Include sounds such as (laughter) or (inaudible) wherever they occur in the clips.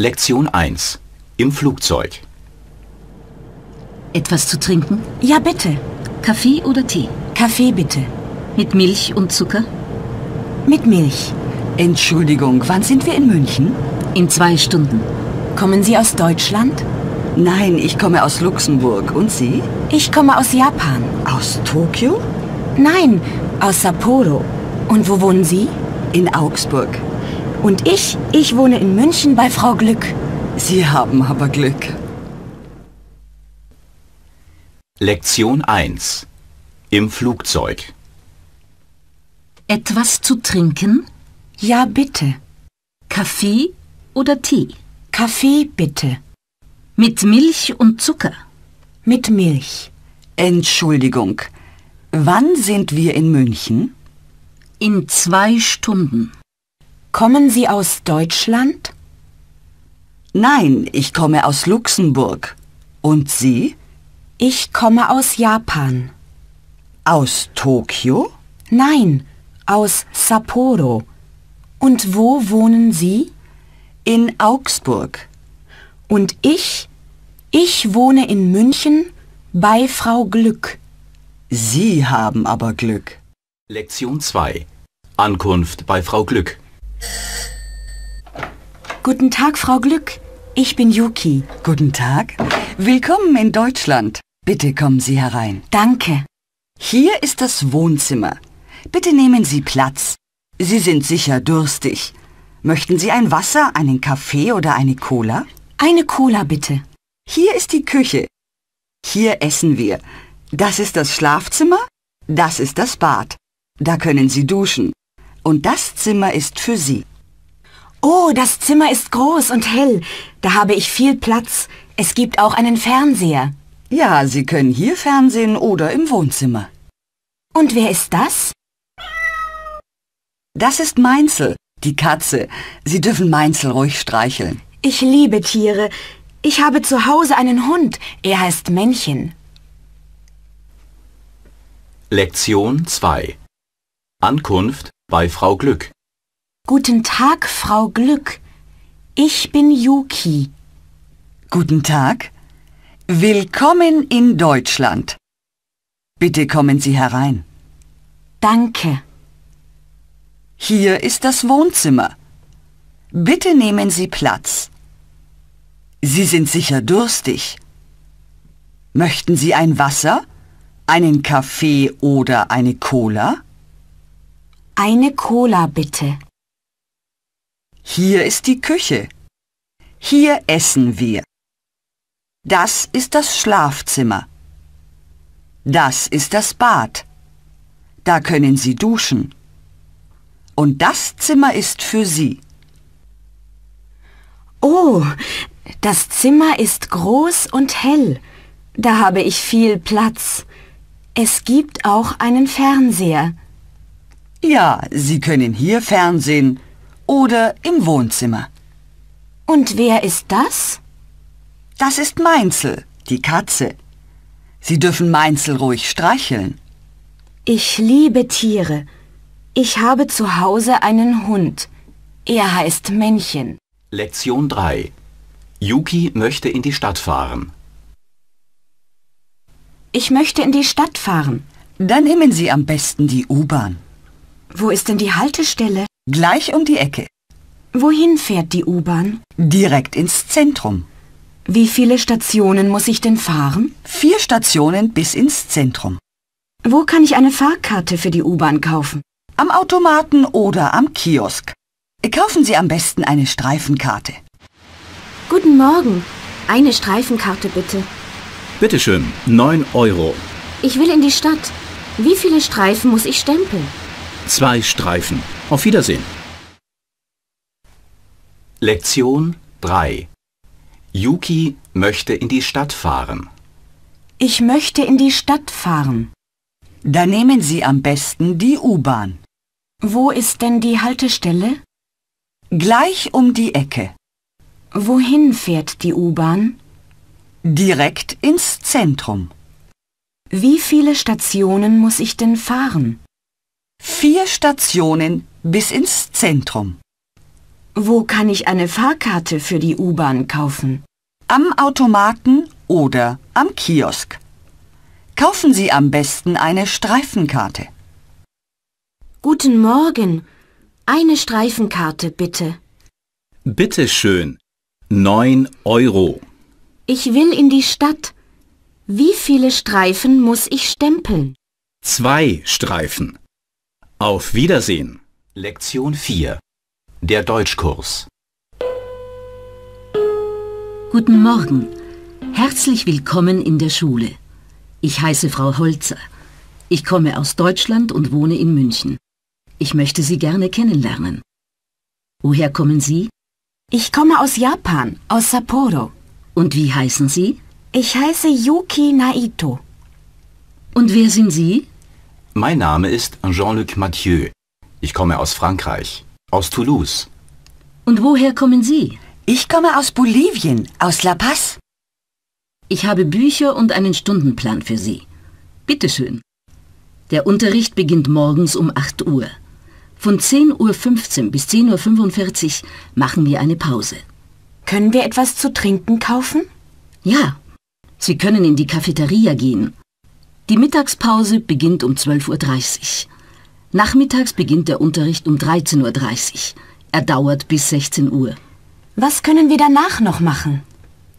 Lektion 1. Im Flugzeug. Etwas zu trinken? Ja, bitte. Kaffee oder Tee? Kaffee bitte. Mit Milch und Zucker? Mit Milch. Entschuldigung, wann sind wir in München? In zwei Stunden. Kommen Sie aus Deutschland? Nein, ich komme aus Luxemburg. Und Sie? Ich komme aus Japan. Aus Tokio? Nein, aus Sapporo. Und wo wohnen Sie? In Augsburg. Und ich? Ich wohne in München bei Frau Glück. Sie haben aber Glück. Lektion 1. Im Flugzeug. Etwas zu trinken? Ja, bitte. Kaffee oder Tee? Kaffee bitte. Mit Milch und Zucker? Mit Milch. Entschuldigung, wann sind wir in München? In zwei Stunden. Kommen Sie aus Deutschland? Nein, ich komme aus Luxemburg. Und Sie? Ich komme aus Japan. Aus Tokio? Nein, aus Sapporo. Und wo wohnen Sie? In Augsburg. Und ich? Ich wohne in München bei Frau Glück. Sie haben aber Glück. Lektion 2. Ankunft bei Frau Glück. Guten Tag, Frau Glück. Ich bin Yuki. Guten Tag. Willkommen in Deutschland. Bitte kommen Sie herein. Danke. Hier ist das Wohnzimmer. Bitte nehmen Sie Platz. Sie sind sicher durstig. Möchten Sie ein Wasser, einen Kaffee oder eine Cola? Eine Cola bitte. Hier ist die Küche. Hier essen wir. Das ist das Schlafzimmer. Das ist das Bad. Da können Sie duschen. Und das Zimmer ist für Sie. Oh, das Zimmer ist groß und hell. Da habe ich viel Platz. Es gibt auch einen Fernseher. Ja, Sie können hier fernsehen oder im Wohnzimmer. Und wer ist das? Das ist Mainzel, die Katze. Sie dürfen Mainzel ruhig streicheln. Ich liebe Tiere. Ich habe zu Hause einen Hund. Er heißt Männchen. Lektion 2. Ankunft bei Frau Glück. Guten Tag, Frau Glück. Ich bin Yuki. Guten Tag. Willkommen in Deutschland. Bitte kommen Sie herein. Danke. Hier ist das Wohnzimmer. Bitte nehmen Sie Platz. Sie sind sicher durstig. Möchten Sie ein Wasser, einen Kaffee oder eine Cola? Eine Cola bitte. Hier ist die Küche. Hier essen wir. Das ist das Schlafzimmer. Das ist das Bad. Da können Sie duschen. Und das Zimmer ist für Sie. Oh, das Zimmer ist groß und hell. Da habe ich viel Platz. Es gibt auch einen Fernseher. Ja, Sie können hier fernsehen oder im Wohnzimmer. Und wer ist das? Das ist Mainzel, die Katze. Sie dürfen Mainzel ruhig streicheln. Ich liebe Tiere. Ich habe zu Hause einen Hund. Er heißt Männchen. Lektion 3. Yuki möchte in die Stadt fahren. Ich möchte in die Stadt fahren. Dann nehmen Sie am besten die U-Bahn. Wo ist denn die Haltestelle? Gleich um die Ecke. Wohin fährt die U-Bahn? Direkt ins Zentrum. Wie viele Stationen muss ich denn fahren? Vier Stationen bis ins Zentrum. Wo kann ich eine Fahrkarte für die U-Bahn kaufen? Am Automaten oder am Kiosk. Kaufen Sie am besten eine Streifenkarte. Guten Morgen. Eine Streifenkarte bitte. Bitteschön, 9 Euro. Ich will in die Stadt. Wie viele Streifen muss ich stempeln? Zwei Streifen. Auf Wiedersehen. Lektion 3. Yuki möchte in die Stadt fahren. Ich möchte in die Stadt fahren. Da nehmen Sie am besten die U-Bahn. Wo ist denn die Haltestelle? Gleich um die Ecke. Wohin fährt die U-Bahn? Direkt ins Zentrum. Wie viele Stationen muss ich denn fahren? Vier Stationen bis ins Zentrum. Wo kann ich eine Fahrkarte für die U-Bahn kaufen? Am Automaten oder am Kiosk. Kaufen Sie am besten eine Streifenkarte. Guten Morgen. Eine Streifenkarte, bitte. Bitte schön. 9 Euro. Ich will in die Stadt. Wie viele Streifen muss ich stempeln? Zwei Streifen. Auf Wiedersehen. Lektion 4. Der Deutschkurs. Guten Morgen. Herzlich willkommen in der Schule. Ich heiße Frau Holzer. Ich komme aus Deutschland und wohne in München. Ich möchte Sie gerne kennenlernen. Woher kommen Sie? Ich komme aus Japan, aus Sapporo. Und wie heißen Sie? Ich heiße Yuki Naito. Und wer sind Sie? Mein Name ist Jean-Luc Mathieu. Ich komme aus Frankreich, aus Toulouse. Und woher kommen Sie? Ich komme aus Bolivien, aus La Paz. Ich habe Bücher und einen Stundenplan für Sie. Bitte schön. Der Unterricht beginnt morgens um 8 Uhr. Von 10.15 Uhr bis 10.45 Uhr machen wir eine Pause. Können wir etwas zu trinken kaufen? Ja, Sie können in die Cafeteria gehen. Die Mittagspause beginnt um 12.30 Uhr. Nachmittags beginnt der Unterricht um 13.30 Uhr. Er dauert bis 16 Uhr. Was können wir danach noch machen?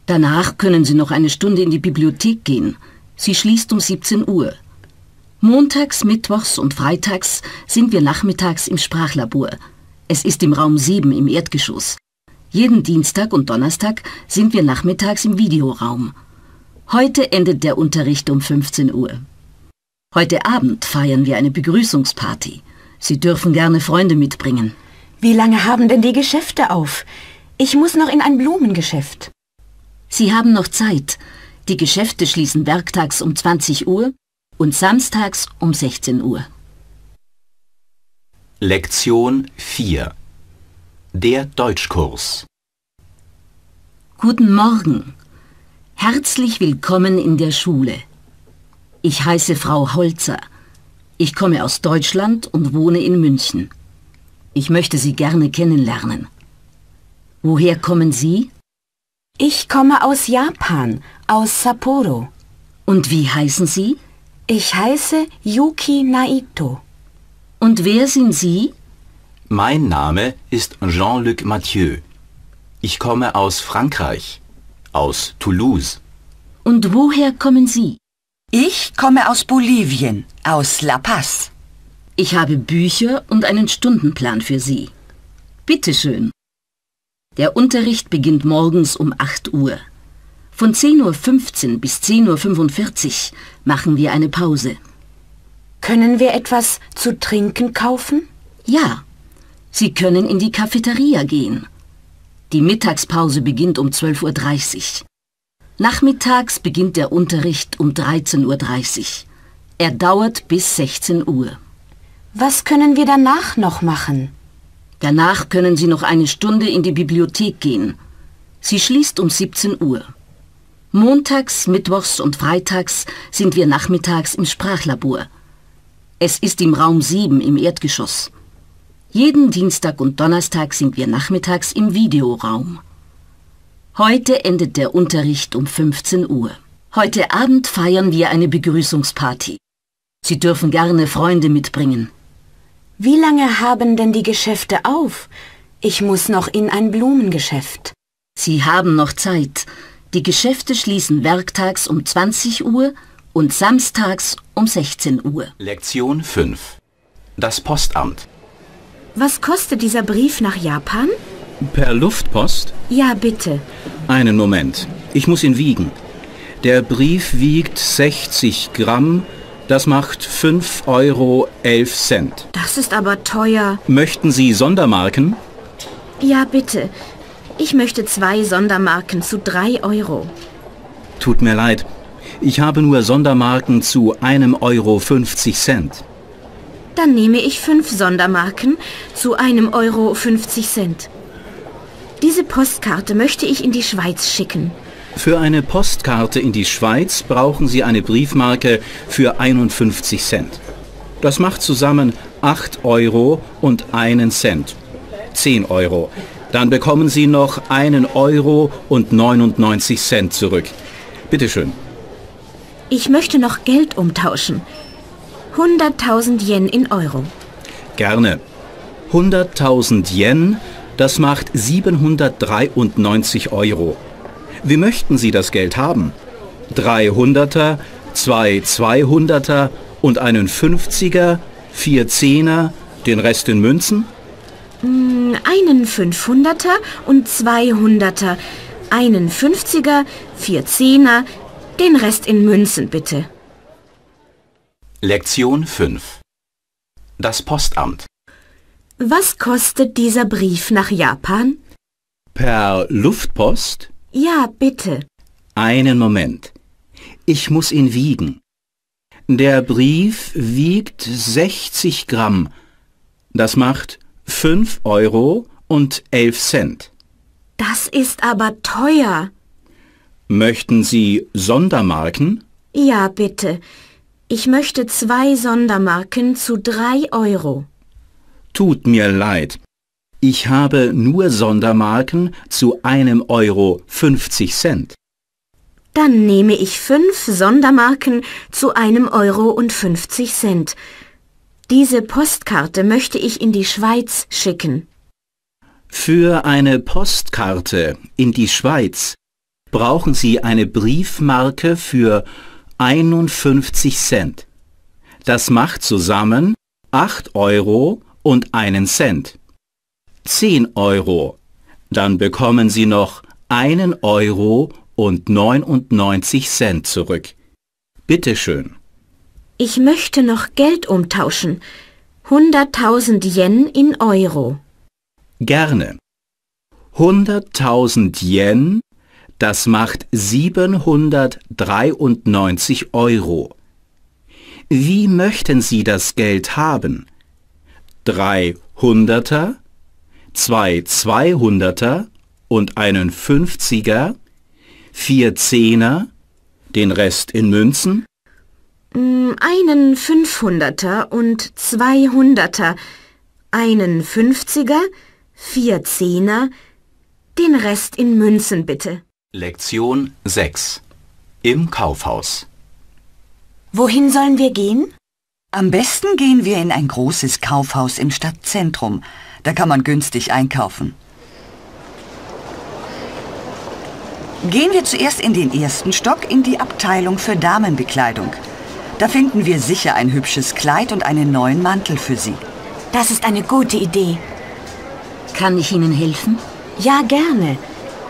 Danach können Sie noch eine Stunde in die Bibliothek gehen. Sie schließt um 17 Uhr. Montags, Mittwochs und Freitags sind wir nachmittags im Sprachlabor. Es ist im Raum 7 im Erdgeschoss. Jeden Dienstag und Donnerstag sind wir nachmittags im Videoraum. Heute endet der Unterricht um 15 Uhr. Heute Abend feiern wir eine Begrüßungsparty. Sie dürfen gerne Freunde mitbringen. Wie lange haben denn die Geschäfte auf? Ich muss noch in ein Blumengeschäft. Sie haben noch Zeit. Die Geschäfte schließen werktags um 20 Uhr und samstags um 16 Uhr. Lektion 4. Der Deutschkurs. Guten Morgen. Herzlich willkommen in der Schule. Ich heiße Frau Holzer. Ich komme aus Deutschland und wohne in München. Ich möchte Sie gerne kennenlernen. Woher kommen Sie? Ich komme aus Japan, aus Sapporo. Und wie heißen Sie? Ich heiße Yuki Naito. Und wer sind Sie? Mein Name ist Jean-Luc Mathieu. Ich komme aus Frankreich, aus Toulouse. Und woher kommen Sie? Ich komme aus Bolivien, aus La Paz. Ich habe Bücher und einen Stundenplan für Sie. Bitte schön. Der Unterricht beginnt morgens um 8 Uhr. Von 10.15 Uhr bis 10.45 Uhr machen wir eine Pause. Können wir etwas zu trinken kaufen? Ja, Sie können in die Cafeteria gehen. Die Mittagspause beginnt um 12.30 Uhr. Nachmittags beginnt der Unterricht um 13.30 Uhr. Er dauert bis 16 Uhr. Was können wir danach noch machen? Danach können Sie noch eine Stunde in die Bibliothek gehen. Sie schließt um 17 Uhr. Montags, Mittwochs und Freitags sind wir nachmittags im Sprachlabor. Es ist im Raum 7 im Erdgeschoss. Jeden Dienstag und Donnerstag sind wir nachmittags im Videoraum. Heute endet der Unterricht um 15 Uhr. Heute Abend feiern wir eine Begrüßungsparty. Sie dürfen gerne Freunde mitbringen. Wie lange haben denn die Geschäfte auf? Ich muss noch in ein Blumengeschäft. Sie haben noch Zeit. Die Geschäfte schließen werktags um 20 Uhr und samstags um 16 Uhr. Lektion 5. Das Postamt. Was kostet dieser Brief nach Japan? Per Luftpost? Ja, bitte. Einen Moment. Ich muss ihn wiegen. Der Brief wiegt 60 Gramm. Das macht 5 Euro 11 Cent. Das ist aber teuer. Möchten Sie Sondermarken? Ja, bitte. Ich möchte zwei Sondermarken zu drei Euro. Tut mir leid. Ich habe nur Sondermarken zu einem Euro 50 Cent. Dann nehme ich fünf Sondermarken zu einem Euro 50 Cent. Diese Postkarte möchte ich in die Schweiz schicken. Für eine Postkarte in die Schweiz brauchen Sie eine Briefmarke für 51 Cent. Das macht zusammen 8 Euro und einen Cent. 10 Euro. Dann bekommen Sie noch einen Euro und 99 Cent zurück. Bitte schön. Ich möchte noch Geld umtauschen. 100.000 Yen in Euro. Gerne. 100.000 Yen, das macht 793 Euro. Wie möchten Sie das Geld haben? Drei Hunderter, zwei Zweihunderter und einen Fünfziger, vier Zehner, den Rest in Münzen? Hm, Einen 500er und 200er. Einen 50er, vier Zehner, den Rest in Münzen bitte. Lektion 5 Das Postamt Was kostet dieser Brief nach Japan? Per Luftpost? Ja, bitte. Einen Moment. Ich muss ihn wiegen. Der Brief wiegt 60 Gramm. Das macht 5 Euro und 11 Cent. Das ist aber teuer. Möchten Sie Sondermarken? Ja, bitte. Ich möchte zwei Sondermarken zu drei Euro. Tut mir leid. Ich habe nur Sondermarken zu einem Euro 50 Cent. Dann nehme ich fünf Sondermarken zu einem Euro und 50 Cent. Diese Postkarte möchte ich in die Schweiz schicken. Für eine Postkarte in die Schweiz brauchen Sie eine Briefmarke für 51 Cent. Das macht zusammen 8 Euro und einen Cent. 10 Euro. Dann bekommen Sie noch einen Euro und 99 Cent zurück. Bitte schön. Ich möchte noch Geld umtauschen. 100.000 Yen in Euro. Gerne. 100.000 Yen, das macht 793 Euro. Wie möchten Sie das Geld haben? Drei Hunderter, zwei Zweihunderter und einen Fünfziger, vier Zehner, den Rest in Münzen? Mm, Einen 500er und 200er. Einen 50er, vier Zehner, den Rest in Münzen bitte. Lektion 6 Im Kaufhaus Wohin sollen wir gehen? Am besten gehen wir in ein großes Kaufhaus im Stadtzentrum. Da kann man günstig einkaufen. Gehen wir zuerst in den ersten Stock in die Abteilung für Damenbekleidung. Da finden wir sicher ein hübsches Kleid und einen neuen Mantel für Sie. Das ist eine gute Idee. Kann ich Ihnen helfen? Ja, gerne.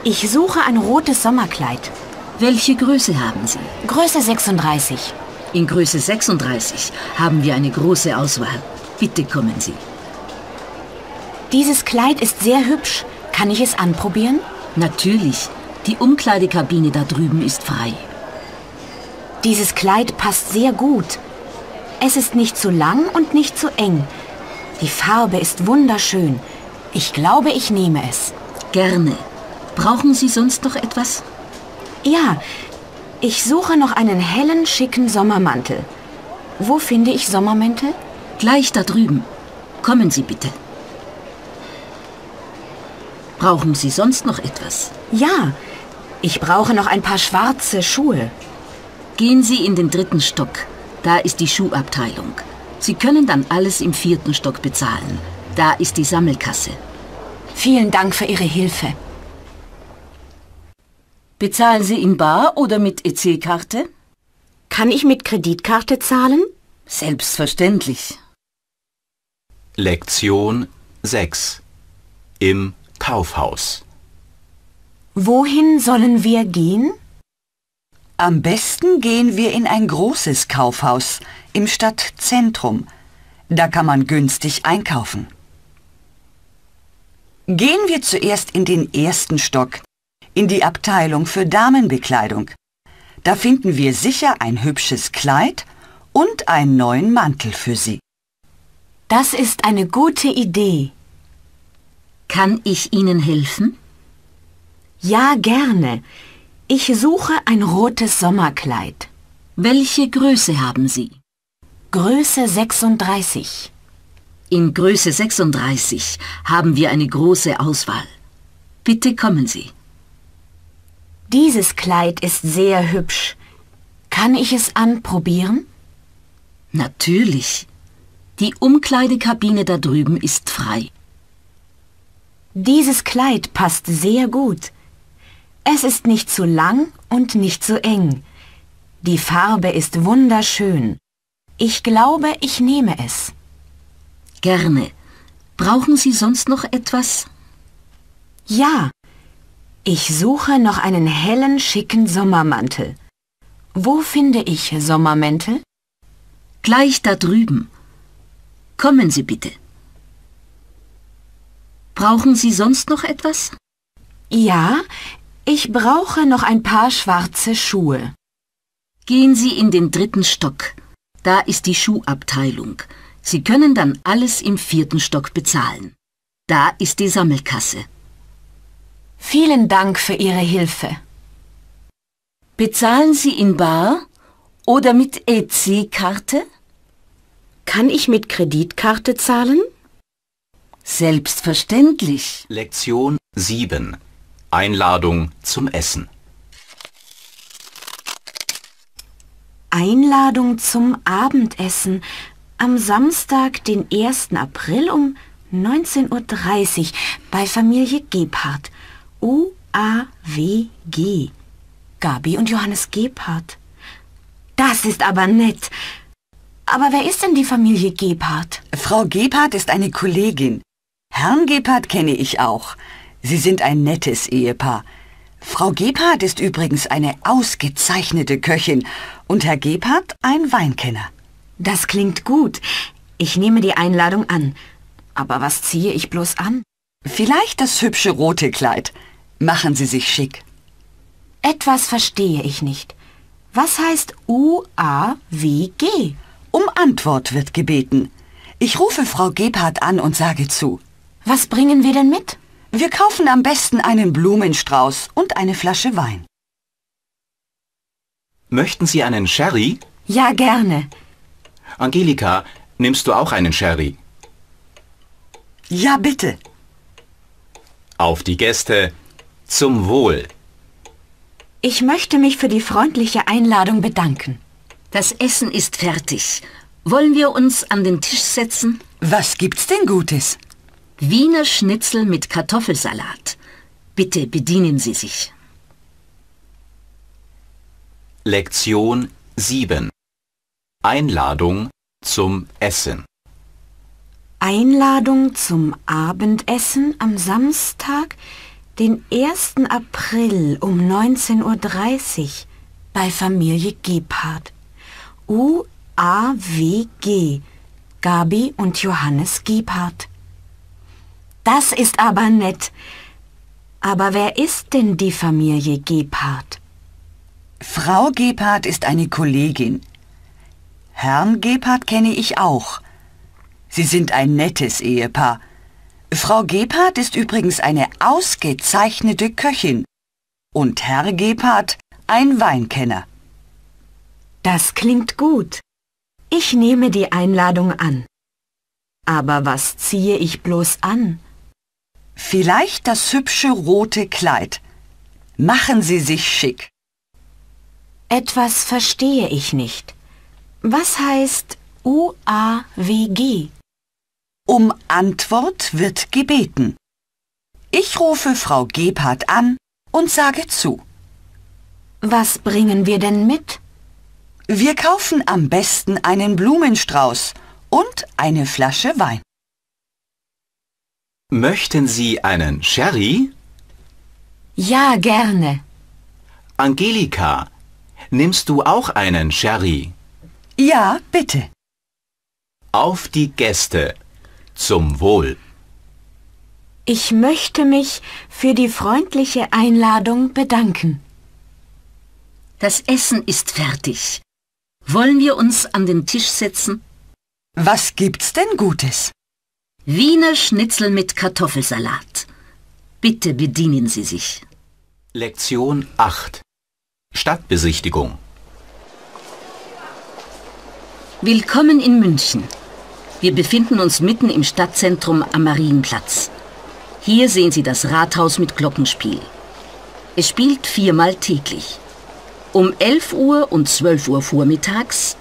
Ich suche ein rotes Sommerkleid. Welche Größe haben Sie? Größe 36. In Größe 36 haben wir eine große Auswahl. Bitte kommen Sie. Dieses Kleid ist sehr hübsch. Kann ich es anprobieren? Natürlich, die Umkleidekabine da drüben ist frei. Dieses Kleid passt sehr gut. Es ist nicht zu lang und nicht zu eng. Die Farbe ist wunderschön. Ich glaube, ich nehme es. Gerne. Brauchen Sie sonst noch etwas? Ja, ich suche noch einen hellen, schicken Sommermantel. Wo finde ich Sommermäntel? Gleich da drüben. Kommen Sie bitte. Brauchen Sie sonst noch etwas? Ja, ich brauche noch ein paar schwarze Schuhe. Gehen Sie in den dritten Stock. Da ist die Schuhabteilung. Sie können dann alles im vierten Stock bezahlen. Da ist die Sammelkasse. Vielen Dank für Ihre Hilfe. Bezahlen Sie in Bar oder mit EC-Karte? Kann ich mit Kreditkarte zahlen? Selbstverständlich. Lektion 6 Im Kaufhaus Wohin sollen wir gehen? Am besten gehen wir in ein großes Kaufhaus im Stadtzentrum. Da kann man günstig einkaufen. Gehen wir zuerst in den ersten Stock, in die Abteilung für Damenbekleidung. Da finden wir sicher ein hübsches Kleid und einen neuen Mantel für Sie. Das ist eine gute Idee. Kann ich Ihnen helfen? Ja, gerne. Ich suche ein rotes Sommerkleid. Welche Größe haben Sie? Größe 36. In Größe 36 haben wir eine große Auswahl. Bitte kommen Sie. Dieses Kleid ist sehr hübsch. Kann ich es anprobieren? Natürlich. Die Umkleidekabine da drüben ist frei. Dieses Kleid passt sehr gut. Es ist nicht zu lang und nicht zu eng. Die Farbe ist wunderschön. Ich glaube, ich nehme es. Gerne. Brauchen Sie sonst noch etwas? Ja, ich suche noch einen hellen, schicken Sommermantel. Wo finde ich Sommermäntel? Gleich da drüben. Kommen Sie bitte. Brauchen Sie sonst noch etwas? Ja, ich brauche noch ein paar schwarze Schuhe. Gehen Sie in den dritten Stock. Da ist die Schuhabteilung. Sie können dann alles im vierten Stock bezahlen. Da ist die Sammelkasse. Vielen Dank für Ihre Hilfe. Bezahlen Sie in Bar oder mit EC-Karte? Kann ich mit Kreditkarte zahlen? Selbstverständlich. Lektion 7. Einladung zum Essen. Einladung zum Abendessen am Samstag, den 1. April um 19.30 Uhr bei Familie Gebhardt. U-A-W-G. Gabi und Johannes Gebhardt. Das ist aber nett. Aber wer ist denn die Familie Gebhardt? Frau Gebhardt ist eine Kollegin. Herrn Gebhardt kenne ich auch. Sie sind ein nettes Ehepaar. Frau Gebhardt ist übrigens eine ausgezeichnete Köchin und Herr Gebhardt ein Weinkenner. Das klingt gut. Ich nehme die Einladung an. Aber was ziehe ich bloß an? Vielleicht das hübsche rote Kleid. Machen Sie sich schick. Etwas verstehe ich nicht. Was heißt U-A-W-G? Um Antwort wird gebeten. Ich rufe Frau Gebhardt an und sage zu. Was bringen wir denn mit? Wir kaufen am besten einen Blumenstrauß und eine Flasche Wein. Möchten Sie einen Sherry? Ja, gerne. Angelika, nimmst du auch einen Sherry? Ja, bitte. Auf die Gäste. Zum Wohl. Ich möchte mich für die freundliche Einladung bedanken. Das Essen ist fertig. Wollen wir uns an den Tisch setzen? Was gibt's denn Gutes? Wiener Schnitzel mit Kartoffelsalat. Bitte bedienen Sie sich. Lektion 7. Einladung zum Essen. Einladung zum Abendessen am Samstag, den 1. April um 19.30 Uhr bei Familie Gebhardt. U-A-W-G. Gabi und Johannes Gebhardt. Das ist aber nett. Aber wer ist denn die Familie Gebhardt? Frau Gebhardt ist eine Kollegin. Herrn Gebhardt kenne ich auch. Sie sind ein nettes Ehepaar. Frau Gebhardt ist übrigens eine ausgezeichnete Köchin. Und Herr Gebhardt ein Weinkenner. Das klingt gut. Ich nehme die Einladung an. Aber was ziehe ich bloß an? Vielleicht das hübsche rote Kleid. Machen Sie sich schick. Etwas verstehe ich nicht. Was heißt U-A-W-G? Um Antwort wird gebeten. Ich rufe Frau Gebhardt an und sage zu. Was bringen wir denn mit? Wir kaufen am besten einen Blumenstrauß und eine Flasche Wein. Möchten Sie einen Sherry? Ja, gerne. Angelika, nimmst du auch einen Sherry? Ja, bitte. Auf die Gäste. Zum Wohl. Ich möchte mich für die freundliche Einladung bedanken. Das Essen ist fertig. Wollen wir uns an den Tisch setzen? Was gibt's denn Gutes? Wiener Schnitzel mit Kartoffelsalat. Bitte bedienen Sie sich. Lektion 8. Stadtbesichtigung. Willkommen in München. Wir befinden uns mitten im Stadtzentrum am Marienplatz. Hier sehen Sie das Rathaus mit Glockenspiel. Es spielt viermal täglich. Um 11 Uhr und 12 Uhr vormittags,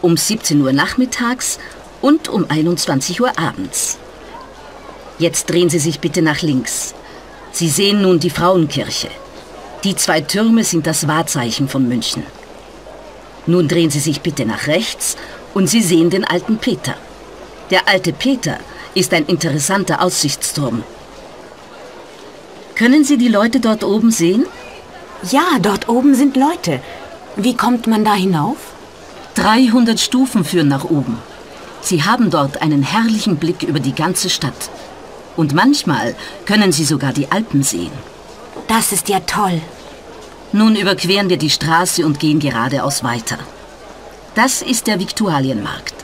um 17 Uhr nachmittags und um 21 Uhr abends. Jetzt drehen Sie sich bitte nach links. Sie sehen nun die Frauenkirche. Die zwei Türme sind das Wahrzeichen von München. Nun drehen Sie sich bitte nach rechts und Sie sehen den alten Peter. Der alte Peter ist ein interessanter Aussichtsturm. Können Sie die Leute dort oben sehen? Ja, dort oben sind Leute. Wie kommt man da hinauf? 300 Stufen führen nach oben. Sie haben dort einen herrlichen Blick über die ganze Stadt. Und manchmal können Sie sogar die Alpen sehen. Das ist ja toll. Nun überqueren wir die Straße und gehen geradeaus weiter. Das ist der Viktualienmarkt.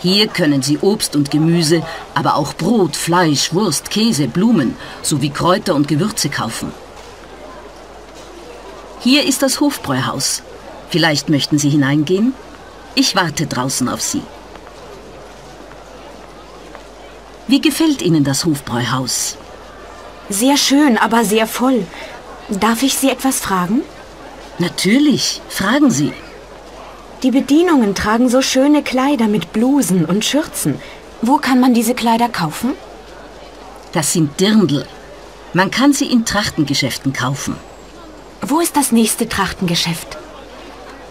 Hier können Sie Obst und Gemüse, aber auch Brot, Fleisch, Wurst, Käse, Blumen sowie Kräuter und Gewürze kaufen. Hier ist das Hofbräuhaus. Vielleicht möchten Sie hineingehen? Ich warte draußen auf Sie. Wie gefällt Ihnen das Hofbräuhaus? Sehr schön, aber sehr voll. Darf ich Sie etwas fragen? Natürlich, fragen Sie. Die Bedienungen tragen so schöne Kleider mit Blusen und Schürzen. Wo kann man diese Kleider kaufen? Das sind Dirndl. Man kann sie in Trachtengeschäften kaufen. Wo ist das nächste Trachtengeschäft?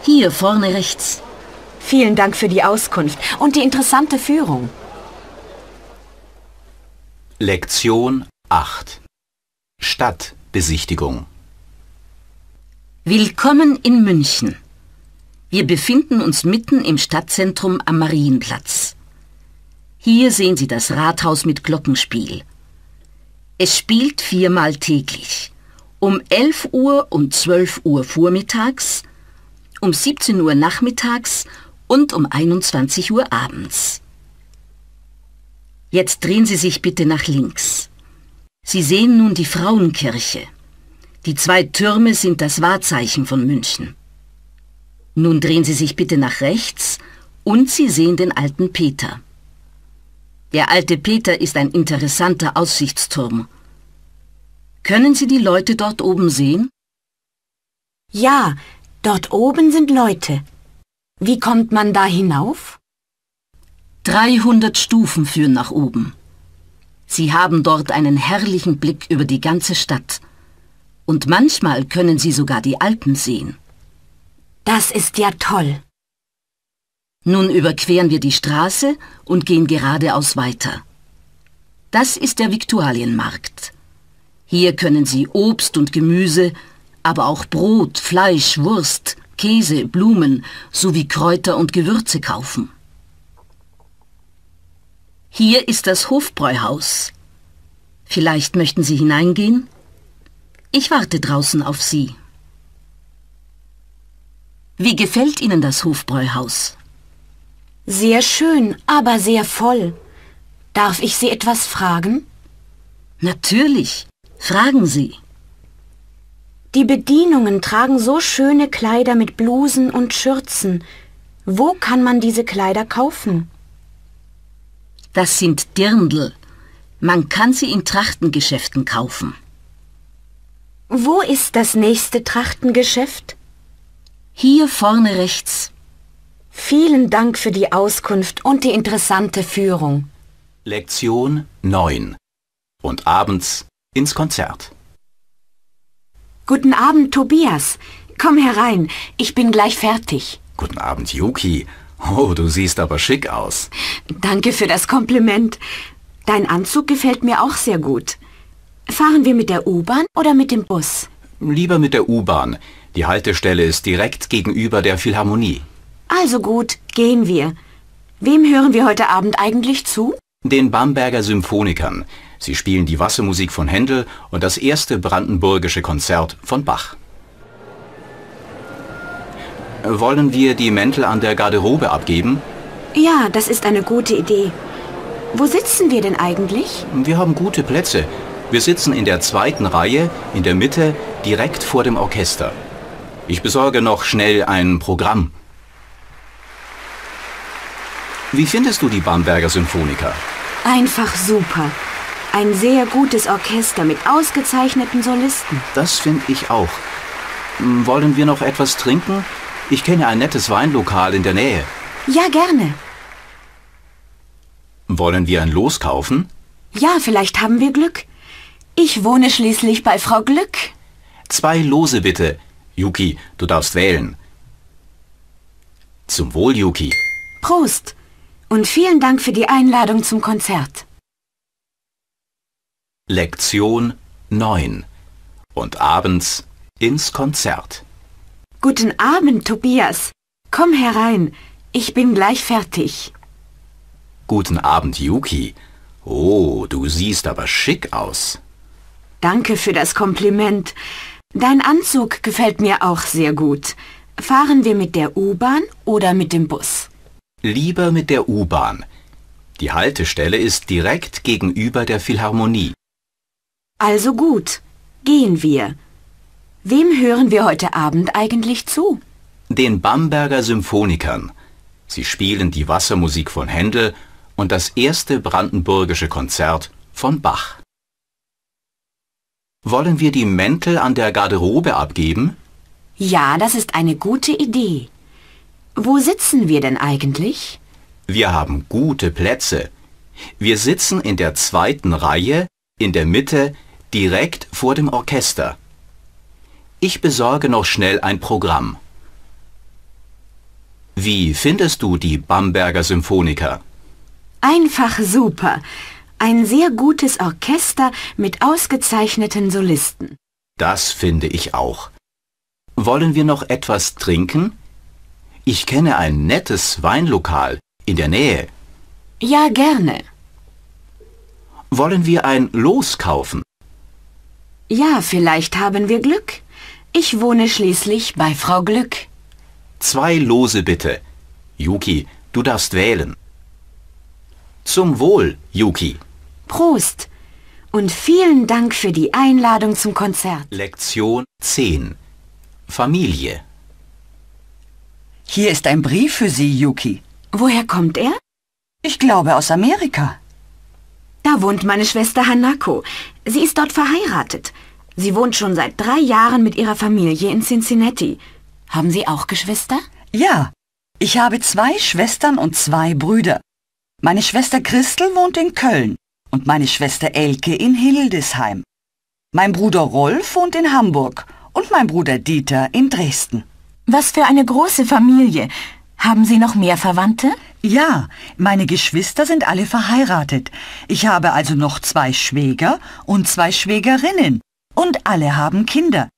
Hier vorne rechts. Vielen Dank für die Auskunft und die interessante Führung. Lektion 8 Stadtbesichtigung Willkommen in München. Wir befinden uns mitten im Stadtzentrum am Marienplatz. Hier sehen Sie das Rathaus mit Glockenspiel. Es spielt viermal täglich. Um 11 Uhr und 12 Uhr vormittags, um 17 Uhr nachmittags und um 21 Uhr abends. Jetzt drehen Sie sich bitte nach links. Sie sehen nun die Frauenkirche. Die zwei Türme sind das Wahrzeichen von München. Nun drehen Sie sich bitte nach rechts und Sie sehen den alten Peter. Der alte Peter ist ein interessanter Aussichtsturm. Können Sie die Leute dort oben sehen? Ja, dort oben sind Leute. Wie kommt man da hinauf? 300 Stufen führen nach oben. Sie haben dort einen herrlichen Blick über die ganze Stadt. Und manchmal können Sie sogar die Alpen sehen. Das ist ja toll. Nun überqueren wir die Straße und gehen geradeaus weiter. Das ist der Viktualienmarkt. Hier können Sie Obst und Gemüse, aber auch Brot, Fleisch, Wurst, Käse, Blumen sowie Kräuter und Gewürze kaufen. Hier ist das Hofbräuhaus. Vielleicht möchten Sie hineingehen? Ich warte draußen auf Sie. Wie gefällt Ihnen das Hofbräuhaus? Sehr schön, aber sehr voll. Darf ich Sie etwas fragen? Natürlich. Fragen Sie. Die Bedienungen tragen so schöne Kleider mit Blusen und Schürzen. Wo kann man diese Kleider kaufen? Das sind Dirndl. Man kann sie in Trachtengeschäften kaufen. Wo ist das nächste Trachtengeschäft? Hier vorne rechts. Vielen Dank für die Auskunft und die interessante Führung. Lektion 9 und abends ins Konzert. Guten Abend, Tobias. Komm herein, ich bin gleich fertig. Guten Abend, Yuki. Oh, du siehst aber schick aus. Danke für das Kompliment. Dein Anzug gefällt mir auch sehr gut. Fahren wir mit der U-Bahn oder mit dem Bus? Lieber mit der U-Bahn. Die Haltestelle ist direkt gegenüber der Philharmonie. Also gut, gehen wir. Wem hören wir heute Abend eigentlich zu? Den Bamberger Symphonikern. Sie spielen die Wassermusik von Händel und das erste brandenburgische Konzert von Bach. Wollen wir die Mäntel an der Garderobe abgeben? Ja, das ist eine gute Idee. Wo sitzen wir denn eigentlich? Wir haben gute Plätze. Wir sitzen in der zweiten Reihe, in der Mitte, direkt vor dem Orchester. Ich besorge noch schnell ein Programm. Wie findest du die Bamberger Symphoniker? Einfach super. Ein sehr gutes Orchester mit ausgezeichneten Solisten. Das finde ich auch. Hm, Wollen wir noch etwas trinken? Ich kenne ein nettes Weinlokal in der Nähe. Ja, gerne. Wollen wir ein Los kaufen? Ja, vielleicht haben wir Glück. Ich wohne schließlich bei Frau Glück. Zwei Lose bitte. Yuki, du darfst wählen. Zum Wohl, Yuki. Prost. Und vielen Dank für die Einladung zum Konzert. Lektion 9. Und abends ins Konzert. Guten Abend, Tobias. Komm herein. Ich bin gleich fertig. Guten Abend, Yuki. Oh, du siehst aber schick aus. Danke für das Kompliment. Dein Anzug gefällt mir auch sehr gut. Fahren wir mit der U-Bahn oder mit dem Bus? Lieber mit der U-Bahn. Die Haltestelle ist direkt gegenüber der Philharmonie. Also gut. Gehen wir. Wem hören wir heute Abend eigentlich zu? Den Bamberger Symphonikern. Sie spielen die Wassermusik von Händel und das erste brandenburgische Konzert von Bach. Wollen wir die Mäntel an der Garderobe abgeben? Ja, das ist eine gute Idee. Wo sitzen wir denn eigentlich? Wir haben gute Plätze. Wir sitzen in der zweiten Reihe, in der Mitte, direkt vor dem Orchester. Ich besorge noch schnell ein Programm. Wie findest du die Bamberger Symphoniker? Einfach super. Ein sehr gutes Orchester mit ausgezeichneten Solisten. Das finde ich auch. Wollen wir noch etwas trinken? Ich kenne ein nettes Weinlokal in der Nähe. Ja, gerne. Wollen wir ein Los kaufen? Ja, vielleicht haben wir Glück. Ich wohne schließlich bei Frau Glück. Zwei Lose bitte. Yuki, du darfst wählen. Zum Wohl, Yuki. Prost. Und vielen Dank für die Einladung zum Konzert. Lektion 10. Familie. Hier ist ein Brief für Sie, Yuki. Woher kommt er? Ich glaube aus Amerika. Da wohnt meine Schwester Hanako. Sie ist dort verheiratet. Sie wohnt schon seit drei Jahren mit ihrer Familie in Cincinnati. Haben Sie auch Geschwister? Ja, ich habe zwei Schwestern und zwei Brüder. Meine Schwester Christel wohnt in Köln und meine Schwester Elke in Hildesheim. Mein Bruder Rolf wohnt in Hamburg und mein Bruder Dieter in Dresden. Was für eine große Familie. Haben Sie noch mehr Verwandte? Ja, meine Geschwister sind alle verheiratet. Ich habe also noch zwei Schwäger und zwei Schwägerinnen. Und alle haben Kinder.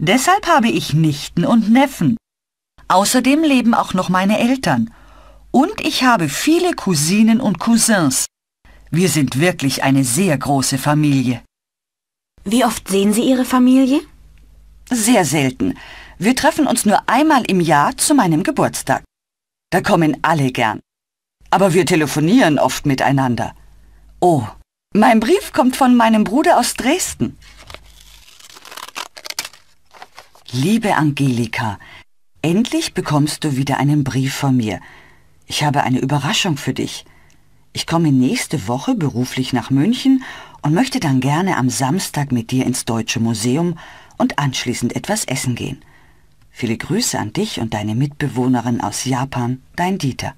Deshalb habe ich Nichten und Neffen. Außerdem leben auch noch meine Eltern. Und ich habe viele Cousinen und Cousins. Wir sind wirklich eine sehr große Familie. Wie oft sehen Sie Ihre Familie? Sehr selten. Wir treffen uns nur einmal im Jahr zu meinem Geburtstag. Da kommen alle gern. Aber wir telefonieren oft miteinander. Oh, mein Brief kommt von meinem Bruder aus Dresden. Liebe Angelika, endlich bekommst du wieder einen Brief von mir. Ich habe eine Überraschung für dich. Ich komme nächste Woche beruflich nach München und möchte dann gerne am Samstag mit dir ins Deutsche Museum und anschließend etwas essen gehen. Viele Grüße an dich und deine Mitbewohnerin aus Japan, dein Dieter.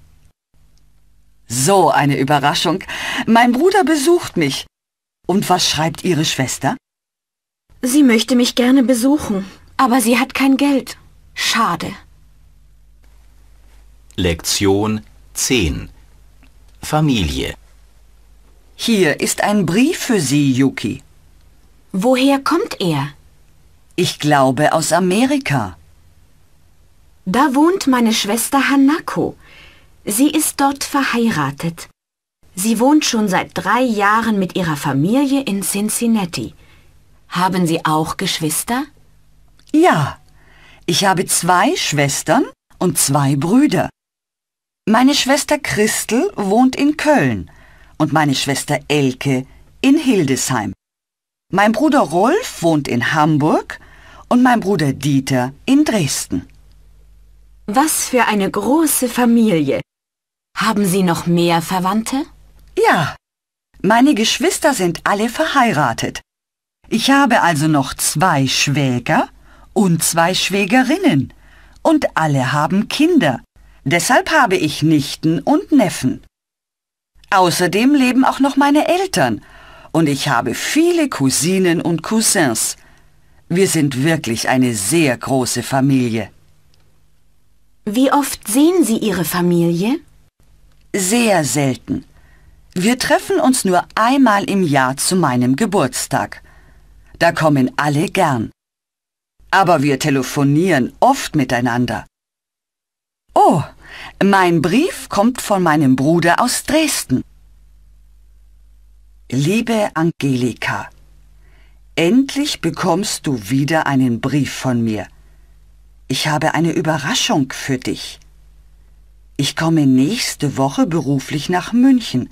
So eine Überraschung. Mein Bruder besucht mich. Und was schreibt Ihre Schwester? Sie möchte mich gerne besuchen, aber sie hat kein Geld. Schade. Lektion 10. Familie. Hier ist ein Brief für Sie, Yuki. Woher kommt er? Ich glaube aus Amerika. Da wohnt meine Schwester Hanako. Sie ist dort verheiratet. Sie wohnt schon seit drei Jahren mit ihrer Familie in Cincinnati. Haben Sie auch Geschwister? Ja, ich habe zwei Schwestern und zwei Brüder. Meine Schwester Christel wohnt in Köln und meine Schwester Elke in Hildesheim. Mein Bruder Rolf wohnt in Hamburg und mein Bruder Dieter in Dresden. Was für eine große Familie. Haben Sie noch mehr Verwandte? Ja, Meine Geschwister sind alle verheiratet. Ich habe also noch zwei Schwäger und zwei Schwägerinnen. Und alle haben Kinder. Deshalb habe ich Nichten und Neffen. Außerdem leben auch noch meine Eltern. Und ich habe viele Cousinen und Cousins. Wir sind wirklich eine sehr große Familie. Wie oft sehen Sie Ihre Familie? Sehr selten. Wir treffen uns nur einmal im Jahr zu meinem Geburtstag. Da kommen alle gern. Aber wir telefonieren oft miteinander. Oh, mein Brief kommt von meinem Bruder aus Dresden. Liebe Angelika, endlich bekommst du wieder einen Brief von mir. Ich habe eine Überraschung für dich. Ich komme nächste Woche beruflich nach München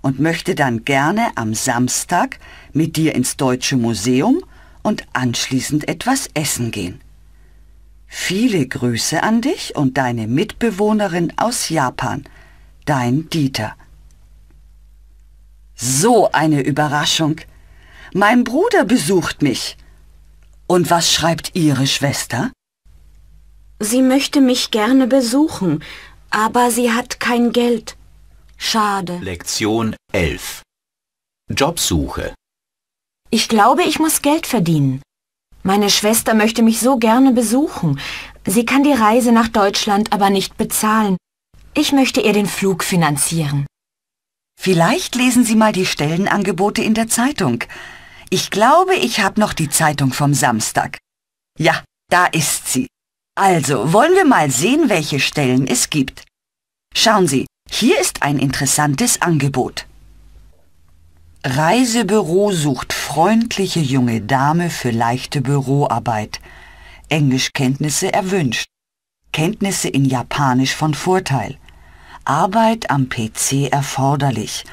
und möchte dann gerne am Samstag mit dir ins Deutsche Museum und anschließend etwas essen gehen. Viele Grüße an dich und deine Mitbewohnerin aus Japan, dein Dieter. So eine Überraschung. Mein Bruder besucht mich. Und was schreibt Ihre Schwester? Sie möchte mich gerne besuchen, aber sie hat kein Geld. Schade. Lektion 11 Jobsuche Ich glaube, ich muss Geld verdienen. Meine Schwester möchte mich so gerne besuchen. Sie kann die Reise nach Deutschland aber nicht bezahlen. Ich möchte ihr den Flug finanzieren. Vielleicht lesen Sie mal die Stellenangebote in der Zeitung. Ich glaube, ich habe noch die Zeitung vom Samstag. Ja, da ist sie. Also, wollen wir mal sehen, welche Stellen es gibt. Schauen Sie, hier ist ein interessantes Angebot. Reisebüro sucht freundliche junge Dame für leichte Büroarbeit. Englischkenntnisse erwünscht. Kenntnisse in Japanisch von Vorteil. Arbeit am PC erforderlich.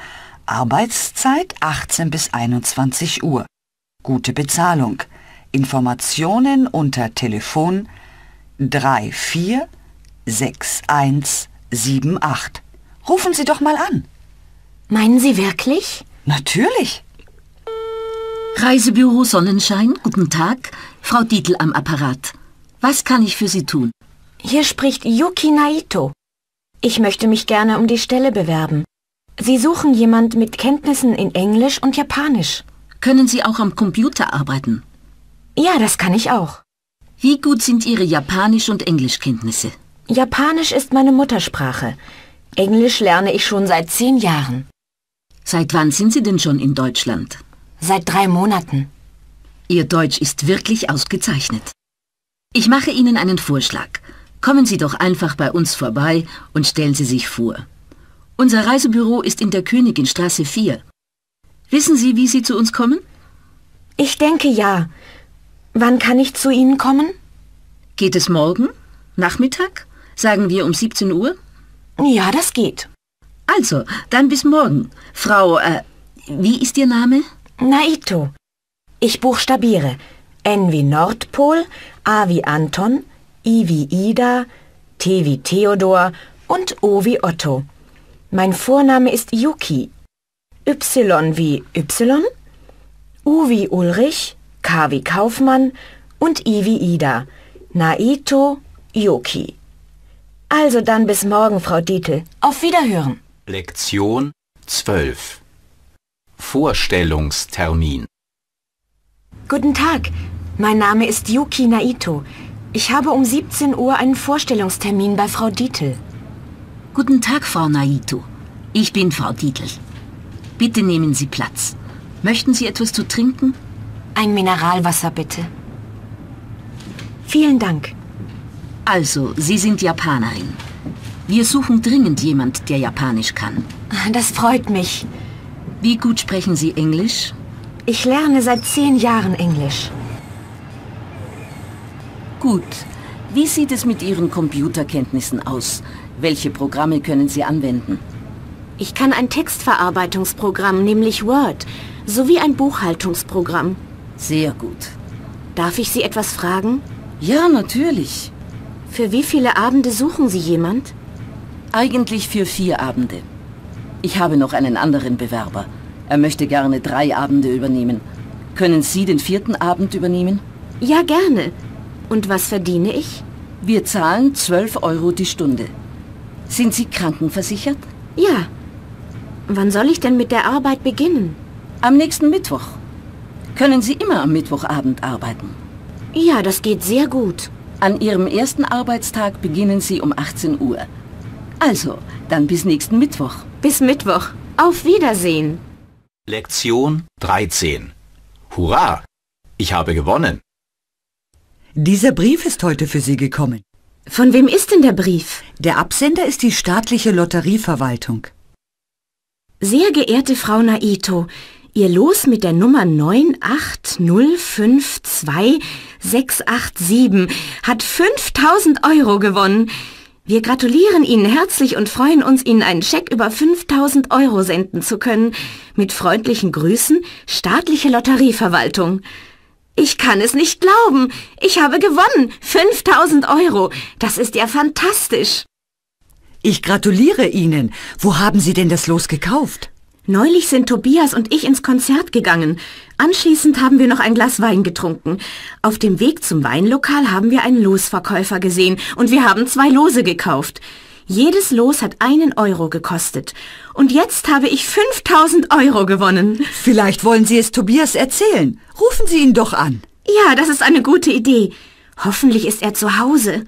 Arbeitszeit 18 bis 21 Uhr. Gute Bezahlung. Informationen unter Telefon 346178. Rufen Sie doch mal an. Meinen Sie wirklich? Natürlich. Reisebüro Sonnenschein, guten Tag. Frau Dietl am Apparat. Was kann ich für Sie tun? Hier spricht Yuki Naito. Ich möchte mich gerne um die Stelle bewerben. Sie suchen jemand mit Kenntnissen in Englisch und Japanisch. Können Sie auch am Computer arbeiten? Ja, das kann ich auch. Wie gut sind Ihre Japanisch- und Englischkenntnisse? Japanisch ist meine Muttersprache. Englisch lerne ich schon seit zehn Jahren. Seit wann sind Sie denn schon in Deutschland? Seit drei Monaten. Ihr Deutsch ist wirklich ausgezeichnet. Ich mache Ihnen einen Vorschlag. Kommen Sie doch einfach bei uns vorbei und stellen Sie sich vor. Unser Reisebüro ist in der Königinstraße 4. Wissen Sie, wie Sie zu uns kommen? Ich denke ja. Wann kann ich zu Ihnen kommen? Geht es morgen? Nachmittag? Sagen wir um 17 Uhr? Ja, das geht. Also, dann bis morgen. Frau, äh, wie ist Ihr Name? Naito. Ich buchstabiere. N wie Nordpol, A wie Anton, I wie Ida, T wie Theodor und O wie Otto. Mein Vorname ist Yuki. Y wie Y, U wie Ulrich, K wie Kaufmann und I wie Ida. Naito Yuki. Also dann bis morgen, Frau Dietl. Auf Wiederhören. Lektion 12 Vorstellungstermin Guten Tag. Mein Name ist Yuki Naito. Ich habe um 17 Uhr einen Vorstellungstermin bei Frau Dietl. Guten Tag, Frau Naito. Ich bin Frau Dietl. Bitte nehmen Sie Platz. Möchten Sie etwas zu trinken? Ein Mineralwasser bitte. Vielen Dank. Also, Sie sind Japanerin. Wir suchen dringend jemand, der Japanisch kann. Das freut mich. Wie gut sprechen Sie Englisch? Ich lerne seit zehn Jahren Englisch. Gut. Wie sieht es mit Ihren Computerkenntnissen aus? Welche Programme können Sie anwenden? Ich kann ein Textverarbeitungsprogramm, nämlich Word, sowie ein Buchhaltungsprogramm. Sehr gut. Darf ich Sie etwas fragen? Ja, natürlich. Für wie viele Abende suchen Sie jemand? Eigentlich für vier Abende. Ich habe noch einen anderen Bewerber. Er möchte gerne drei Abende übernehmen. Können Sie den vierten Abend übernehmen? Ja, gerne. Und was verdiene ich? Wir zahlen 12 Euro die Stunde. Sind Sie krankenversichert? Ja. Wann soll ich denn mit der Arbeit beginnen? Am nächsten Mittwoch. Können Sie immer am Mittwochabend arbeiten? Ja, das geht sehr gut. An Ihrem ersten Arbeitstag beginnen Sie um 18 Uhr. Also, dann bis nächsten Mittwoch. Bis Mittwoch. Auf Wiedersehen. Lektion 13. Hurra! Ich habe gewonnen. Dieser Brief ist heute für Sie gekommen. Von wem ist denn der Brief? Der Absender ist die staatliche Lotterieverwaltung. Sehr geehrte Frau Naito, Ihr Los mit der Nummer 98052-687 hat 5000 Euro gewonnen. Wir gratulieren Ihnen herzlich und freuen uns, Ihnen einen Scheck über 5000 Euro senden zu können. Mit freundlichen Grüßen, staatliche Lotterieverwaltung. Ich kann es nicht glauben. Ich habe gewonnen. 5000 Euro. Das ist ja fantastisch. Ich gratuliere Ihnen. Wo haben Sie denn das Los gekauft? Neulich sind Tobias und ich ins Konzert gegangen. Anschließend haben wir noch ein Glas Wein getrunken. Auf dem Weg zum Weinlokal haben wir einen Losverkäufer gesehen und wir haben zwei Lose gekauft. Jedes Los hat einen Euro gekostet. Und jetzt habe ich 5000 Euro gewonnen. Vielleicht wollen Sie es Tobias erzählen. Rufen Sie ihn doch an. Ja, das ist eine gute Idee. Hoffentlich ist er zu Hause.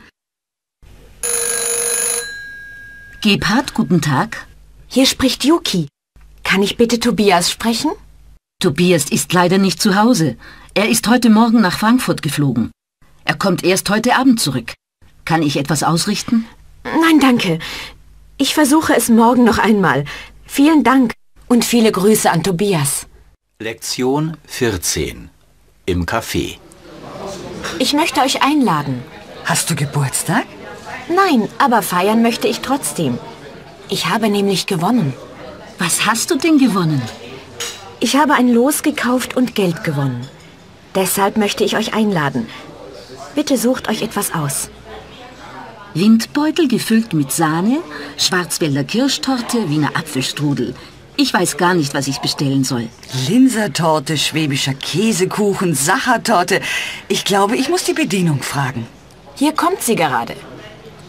Gebhard, guten Tag. Hier spricht Yuki. Kann ich bitte Tobias sprechen? Tobias ist leider nicht zu Hause. Er ist heute Morgen nach Frankfurt geflogen. Er kommt erst heute Abend zurück. Kann ich etwas ausrichten? Nein, danke. Ich versuche es morgen noch einmal. Vielen Dank und viele Grüße an Tobias. Lektion 14. Im Café. Ich möchte euch einladen. Hast du Geburtstag? Nein, aber feiern möchte ich trotzdem. Ich habe nämlich gewonnen. Was hast du denn gewonnen? Ich habe ein Los gekauft und Geld gewonnen. Deshalb möchte ich euch einladen. Bitte sucht euch etwas aus. Windbeutel gefüllt mit Sahne, Schwarzwälder Kirschtorte, Wiener Apfelstrudel. Ich weiß gar nicht, was ich bestellen soll. Linsertorte, schwäbischer Käsekuchen, Sachertorte. Ich glaube, ich muss die Bedienung fragen. Hier kommt sie gerade.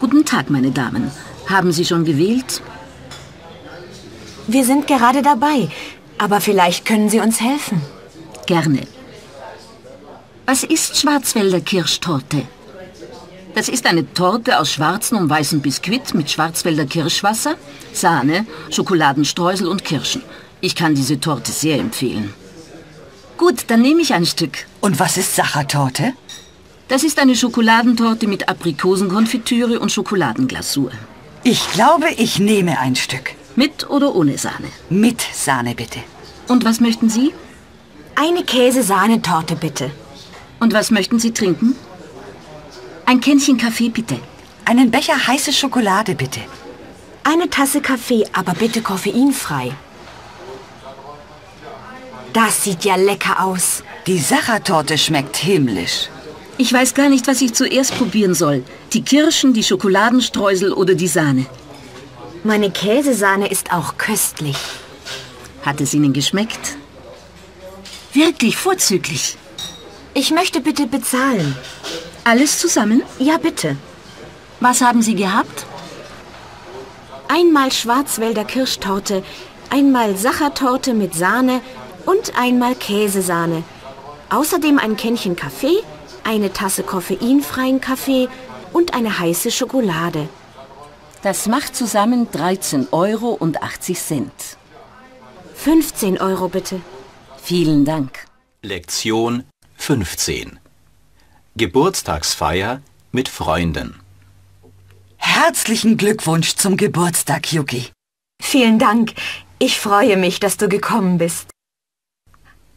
Guten Tag, meine Damen. Haben Sie schon gewählt? Wir sind gerade dabei, aber vielleicht können Sie uns helfen. Gerne. Was ist Schwarzwälder Kirschtorte? Das ist eine Torte aus schwarzen und weißem Biskuit mit Schwarzwälder Kirschwasser, Sahne, Schokoladenstreusel und Kirschen. Ich kann diese Torte sehr empfehlen. Gut, dann nehme ich ein Stück. Und was ist Sachertorte? Das ist eine Schokoladentorte mit Aprikosenkonfitüre und Schokoladenglasur. Ich glaube, ich nehme ein Stück. Mit oder ohne Sahne? Mit Sahne bitte. Und was möchten Sie? Eine Käsesahnetorte bitte. Und was möchten Sie trinken? Ein Kännchen Kaffee bitte. Einen Becher heiße Schokolade bitte. Eine Tasse Kaffee, aber bitte koffeinfrei. Das sieht ja lecker aus. Die Sachertorte schmeckt himmlisch. Ich weiß gar nicht, was ich zuerst probieren soll. Die Kirschen, die Schokoladenstreusel oder die Sahne. Meine Käsesahne ist auch köstlich. Hat es Ihnen geschmeckt? Wirklich vorzüglich. Ich möchte bitte bezahlen. Alles zusammen? Ja, bitte. Was haben Sie gehabt? Einmal Schwarzwälder Kirschtorte, einmal Sachertorte mit Sahne und einmal Käsesahne. Außerdem ein Kännchen Kaffee, eine Tasse koffeinfreien Kaffee und eine heiße Schokolade. Das macht zusammen 13 Euro und 80 Cent. 15 Euro bitte. Vielen Dank. Lektion 15. Geburtstagsfeier mit Freunden. Herzlichen Glückwunsch zum Geburtstag, Yuki. Vielen Dank. Ich freue mich, dass du gekommen bist.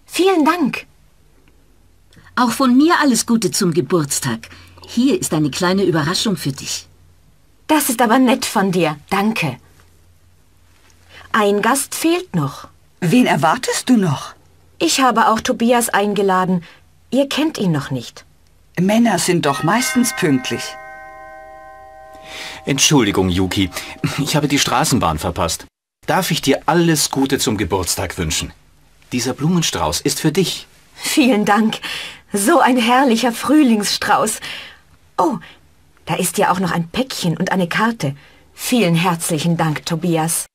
Vielen Dank. Auch von mir alles Gute zum Geburtstag. Hier ist eine kleine Überraschung für dich. Das ist aber nett von dir. Danke. Ein Gast fehlt noch. Wen erwartest du noch? Ich habe auch Tobias eingeladen. Ihr kennt ihn noch nicht. Männer sind doch meistens pünktlich. Entschuldigung, Yuki. Ich habe die Straßenbahn verpasst. Darf ich dir alles Gute zum Geburtstag wünschen? Dieser Blumenstrauß ist für dich. Vielen Dank. So ein herrlicher Frühlingsstrauß. Oh, da ist ja auch noch ein Päckchen und eine Karte. Vielen herzlichen Dank, Tobias.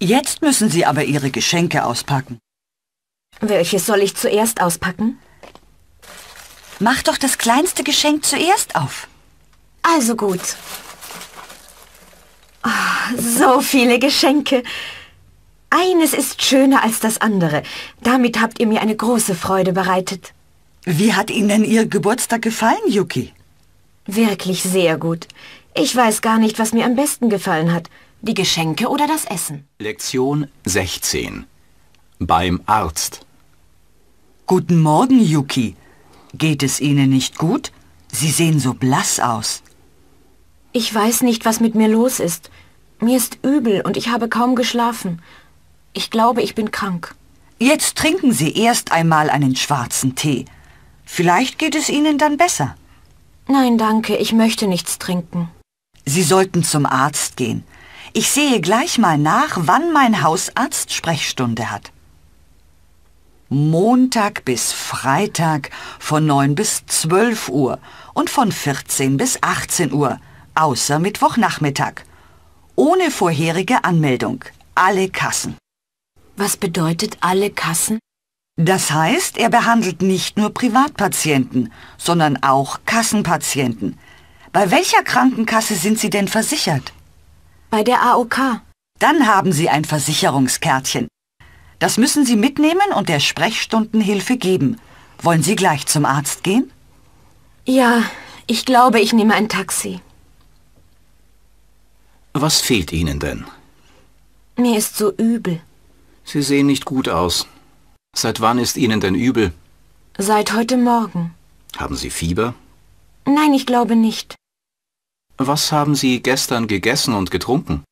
Jetzt müssen Sie aber Ihre Geschenke auspacken. Welches soll ich zuerst auspacken? Mach doch das kleinste Geschenk zuerst auf. Also gut. Ah, so viele Geschenke. Eines ist schöner als das andere. Damit habt ihr mir eine große Freude bereitet. Wie hat Ihnen denn Ihr Geburtstag gefallen, Yuki? Wirklich sehr gut. Ich weiß gar nicht, was mir am besten gefallen hat. Die Geschenke oder das Essen. Lektion 16. Beim Arzt. Guten Morgen, Yuki. Geht es Ihnen nicht gut? Sie sehen so blass aus. Ich weiß nicht, was mit mir los ist. Mir ist übel und ich habe kaum geschlafen. Ich glaube, ich bin krank. Jetzt trinken Sie erst einmal einen schwarzen Tee. Vielleicht geht es Ihnen dann besser. Nein, danke, ich möchte nichts trinken. Sie sollten zum Arzt gehen. Ich sehe gleich mal nach, wann mein Hausarzt Sprechstunde hat. Montag bis Freitag von 9 bis 12 Uhr und von 14 bis 18 Uhr, außer Mittwochnachmittag. Ohne vorherige Anmeldung. Alle Kassen. Was bedeutet alle Kassen? Das heißt, er behandelt nicht nur Privatpatienten, sondern auch Kassenpatienten. Bei welcher Krankenkasse sind Sie denn versichert? Bei der AOK. Dann haben Sie ein Versicherungskärtchen. Das müssen Sie mitnehmen und der Sprechstundenhilfe geben. Wollen Sie gleich zum Arzt gehen? Ja, ich glaube, ich nehme ein Taxi. Was fehlt Ihnen denn? Mir ist so übel. Sie sehen nicht gut aus. Seit wann ist Ihnen denn übel? Seit heute Morgen. Haben Sie Fieber? Nein, ich glaube nicht. Was haben Sie gestern gegessen und getrunken?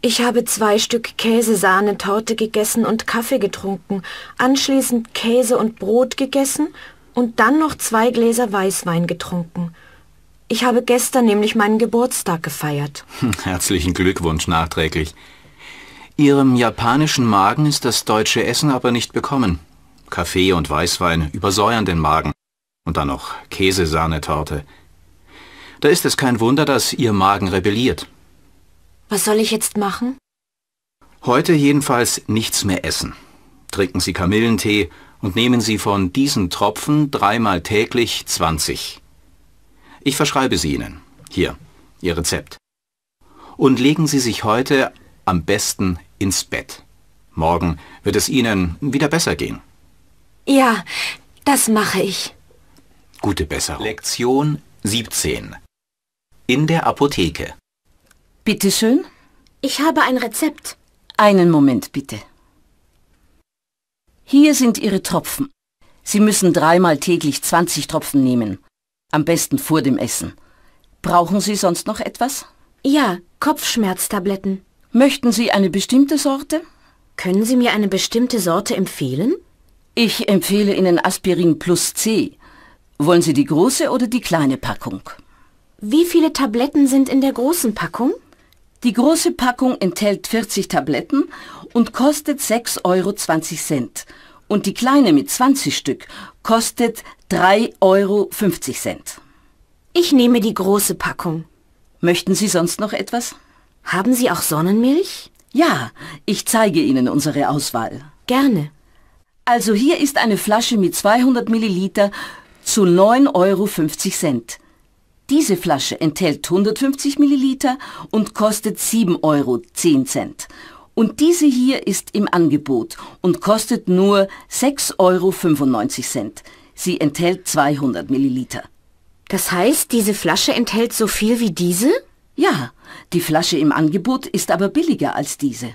Ich habe zwei Stück Käsesahnetorte gegessen und Kaffee getrunken, anschließend Käse und Brot gegessen und dann noch zwei Gläser Weißwein getrunken. Ich habe gestern nämlich meinen Geburtstag gefeiert. Herzlichen Glückwunsch nachträglich. Ihrem japanischen Magen ist das deutsche Essen aber nicht bekommen. Kaffee und Weißwein übersäuern den Magen. Und dann noch Käsesahnetorte. Da ist es kein Wunder, dass Ihr Magen rebelliert. Was soll ich jetzt machen? Heute jedenfalls nichts mehr essen. Trinken Sie Kamillentee und nehmen Sie von diesen Tropfen dreimal täglich 20. Ich verschreibe sie Ihnen. Hier, Ihr Rezept. Und legen Sie sich heute am besten ins Bett. Morgen wird es Ihnen wieder besser gehen. Ja, das mache ich. Gute Besserung. Lektion 17. In der Apotheke. Bitte schön. Ich habe ein Rezept. Einen Moment bitte. Hier sind Ihre Tropfen. Sie müssen dreimal täglich 20 Tropfen nehmen. Am besten vor dem Essen. Brauchen Sie sonst noch etwas? Ja, Kopfschmerztabletten. Möchten Sie eine bestimmte Sorte? Können Sie mir eine bestimmte Sorte empfehlen? Ich empfehle Ihnen Aspirin Plus C. Wollen Sie die große oder die kleine Packung? Wie viele Tabletten sind in der großen Packung? Die große Packung enthält 40 Tabletten und kostet 6,20 Euro. Und die kleine mit 20 Stück kostet 3,50 Euro. Ich nehme die große Packung. Möchten Sie sonst noch etwas? Haben Sie auch Sonnenmilch? Ja, ich zeige Ihnen unsere Auswahl. Gerne. Also hier ist eine Flasche mit 200 Milliliter zu 9,50 Euro. Diese Flasche enthält 150 Milliliter und kostet 7,10 Euro. Und diese hier ist im Angebot und kostet nur 6,95 Euro. Sie enthält 200 Milliliter. Das heißt, diese Flasche enthält so viel wie diese? Ja, die Flasche im Angebot ist aber billiger als diese.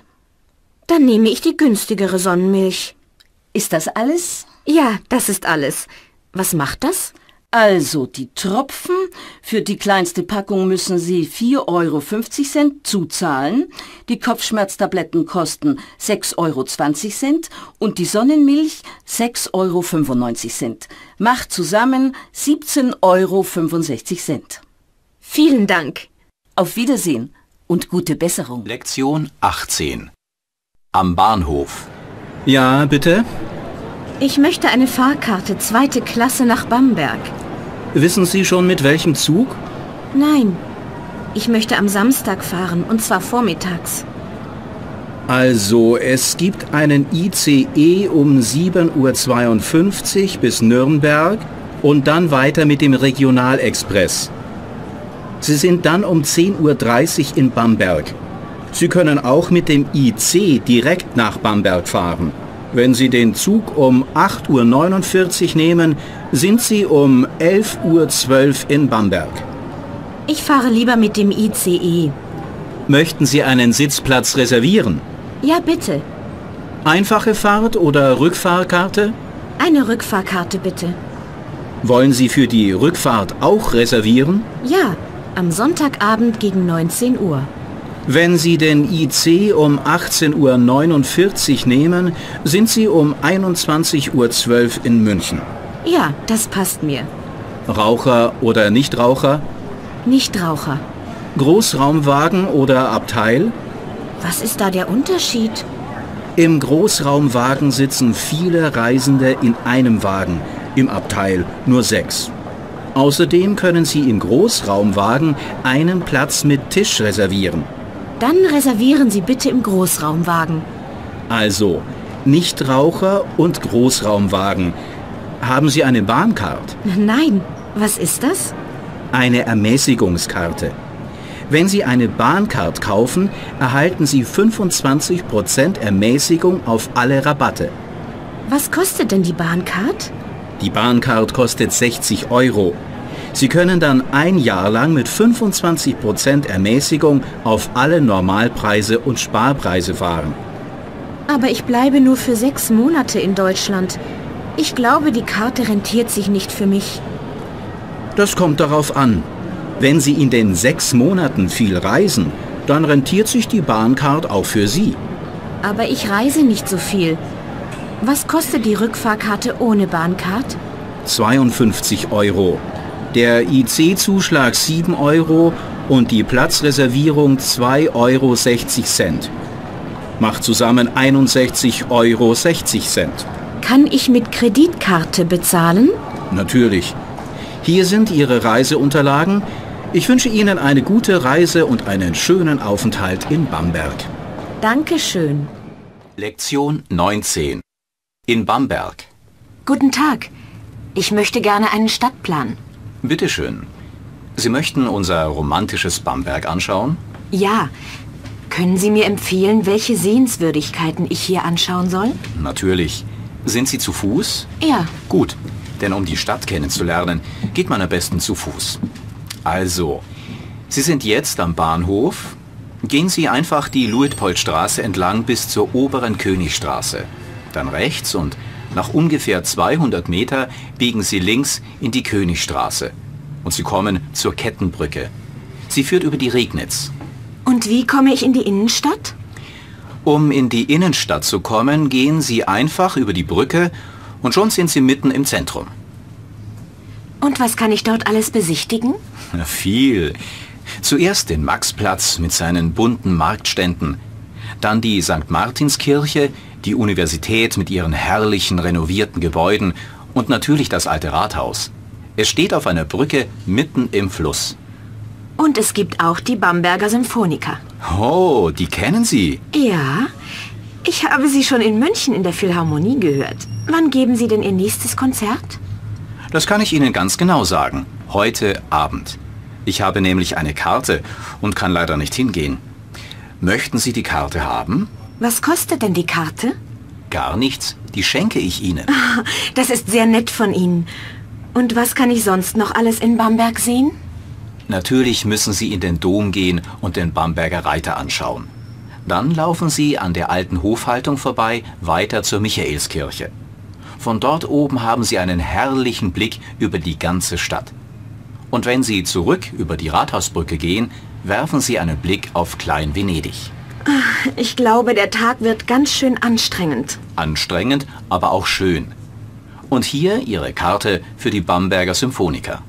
Dann nehme ich die günstigere Sonnenmilch. Ist das alles? Ja, das ist alles. Was macht das? Also die Tropfen, für die kleinste Packung müssen Sie 4,50 Euro zuzahlen, die Kopfschmerztabletten kosten 6,20 Euro und die Sonnenmilch 6,95 Euro. Macht zusammen 17,65 Euro. Vielen Dank. Auf Wiedersehen und gute Besserung. Lektion 18. Am Bahnhof. Ja, bitte? Ich möchte eine Fahrkarte zweite Klasse nach Bamberg. Wissen Sie schon mit welchem Zug? Nein, ich möchte am Samstag fahren, und zwar vormittags. Also, es gibt einen ICE um 7.52 Uhr bis Nürnberg und dann weiter mit dem Regionalexpress. Sie sind dann um 10.30 Uhr in Bamberg. Sie können auch mit dem IC direkt nach Bamberg fahren. Wenn Sie den Zug um 8.49 Uhr nehmen, sind Sie um 11.12 Uhr in Bamberg. Ich fahre lieber mit dem ICE. Möchten Sie einen Sitzplatz reservieren? Ja, bitte. Einfache Fahrt oder Rückfahrkarte? Eine Rückfahrkarte bitte. Wollen Sie für die Rückfahrt auch reservieren? Ja, am Sonntagabend gegen 19 Uhr. Wenn Sie den IC um 18.49 Uhr nehmen, sind Sie um 21.12 Uhr in München. Ja, das passt mir. Raucher oder Nichtraucher? Nichtraucher. Großraumwagen oder Abteil? Was ist da der Unterschied? Im Großraumwagen sitzen viele Reisende in einem Wagen, im Abteil nur sechs. Außerdem können Sie im Großraumwagen einen Platz mit Tisch reservieren. Dann reservieren Sie bitte im Großraumwagen. Also, Nichtraucher und Großraumwagen. Haben Sie eine Bahncard? Nein, was ist das? Eine Ermäßigungskarte. Wenn Sie eine Bahncard kaufen, erhalten Sie 25% Ermäßigung auf alle Rabatte. Was kostet denn die Bahncard? Die Bahncard kostet 60 Euro. Sie können dann ein Jahr lang mit 25% Ermäßigung auf alle Normalpreise und Sparpreise fahren. Aber ich bleibe nur für sechs Monate in Deutschland. Ich glaube, die Karte rentiert sich nicht für mich. Das kommt darauf an. Wenn Sie in den sechs Monaten viel reisen, dann rentiert sich die Bahncard auch für Sie. Aber ich reise nicht so viel. Was kostet die Rückfahrkarte ohne Bahncard? 52 Euro. Der IC-Zuschlag 7 Euro und die Platzreservierung 2,60 Euro. Macht zusammen 61,60 Euro. Kann ich mit Kreditkarte bezahlen? Natürlich. Hier sind Ihre Reiseunterlagen. Ich wünsche Ihnen eine gute Reise und einen schönen Aufenthalt in Bamberg. Dankeschön. Lektion 19 In Bamberg. Guten Tag. Ich möchte gerne einen Stadtplan. Bitte schön. Sie möchten unser romantisches Bamberg anschauen? Ja. Können Sie mir empfehlen, welche Sehenswürdigkeiten ich hier anschauen soll? Natürlich. Sind Sie zu Fuß? Ja. Gut, denn um die Stadt kennenzulernen, geht man am besten zu Fuß. Also, Sie sind jetzt am Bahnhof. Gehen Sie einfach die Luitpoldstraße entlang bis zur oberen Königstraße. Dann rechts und nach ungefähr 200 Meter biegen Sie links in die Königstraße. Und Sie kommen zur Kettenbrücke. Sie führt über die Regnitz. Und wie komme ich in die Innenstadt? Um in die Innenstadt zu kommen, gehen Sie einfach über die Brücke und schon sind Sie mitten im Zentrum. Und was kann ich dort alles besichtigen? Viel. Zuerst den Maxplatz mit seinen bunten Marktständen, dann die St. Martinskirche, die Universität mit ihren herrlichen renovierten Gebäuden und natürlich das alte Rathaus. Es steht auf einer Brücke mitten im Fluss. Und es gibt auch die Bamberger Symphoniker. Oh, die kennen Sie? Ja, ich habe sie schon in München in der Philharmonie gehört. Wann geben Sie denn Ihr nächstes Konzert? Das kann ich Ihnen ganz genau sagen. Heute Abend. Ich habe nämlich eine Karte und kann leider nicht hingehen. Möchten Sie die Karte haben? Was kostet denn die Karte? Gar nichts. Die schenke ich Ihnen. (laughs) Das ist sehr nett von Ihnen. Und was kann ich sonst noch alles in Bamberg sehen? Natürlich müssen Sie in den Dom gehen und den Bamberger Reiter anschauen. Dann laufen Sie an der alten Hofhaltung vorbei weiter zur Michaelskirche. Von dort oben haben Sie einen herrlichen Blick über die ganze Stadt. Und wenn Sie zurück über die Rathausbrücke gehen, werfen Sie einen Blick auf Klein-Venedig. Ich glaube, der Tag wird ganz schön anstrengend. Anstrengend, aber auch schön. Und hier Ihre Karte für die Bamberger Symphoniker.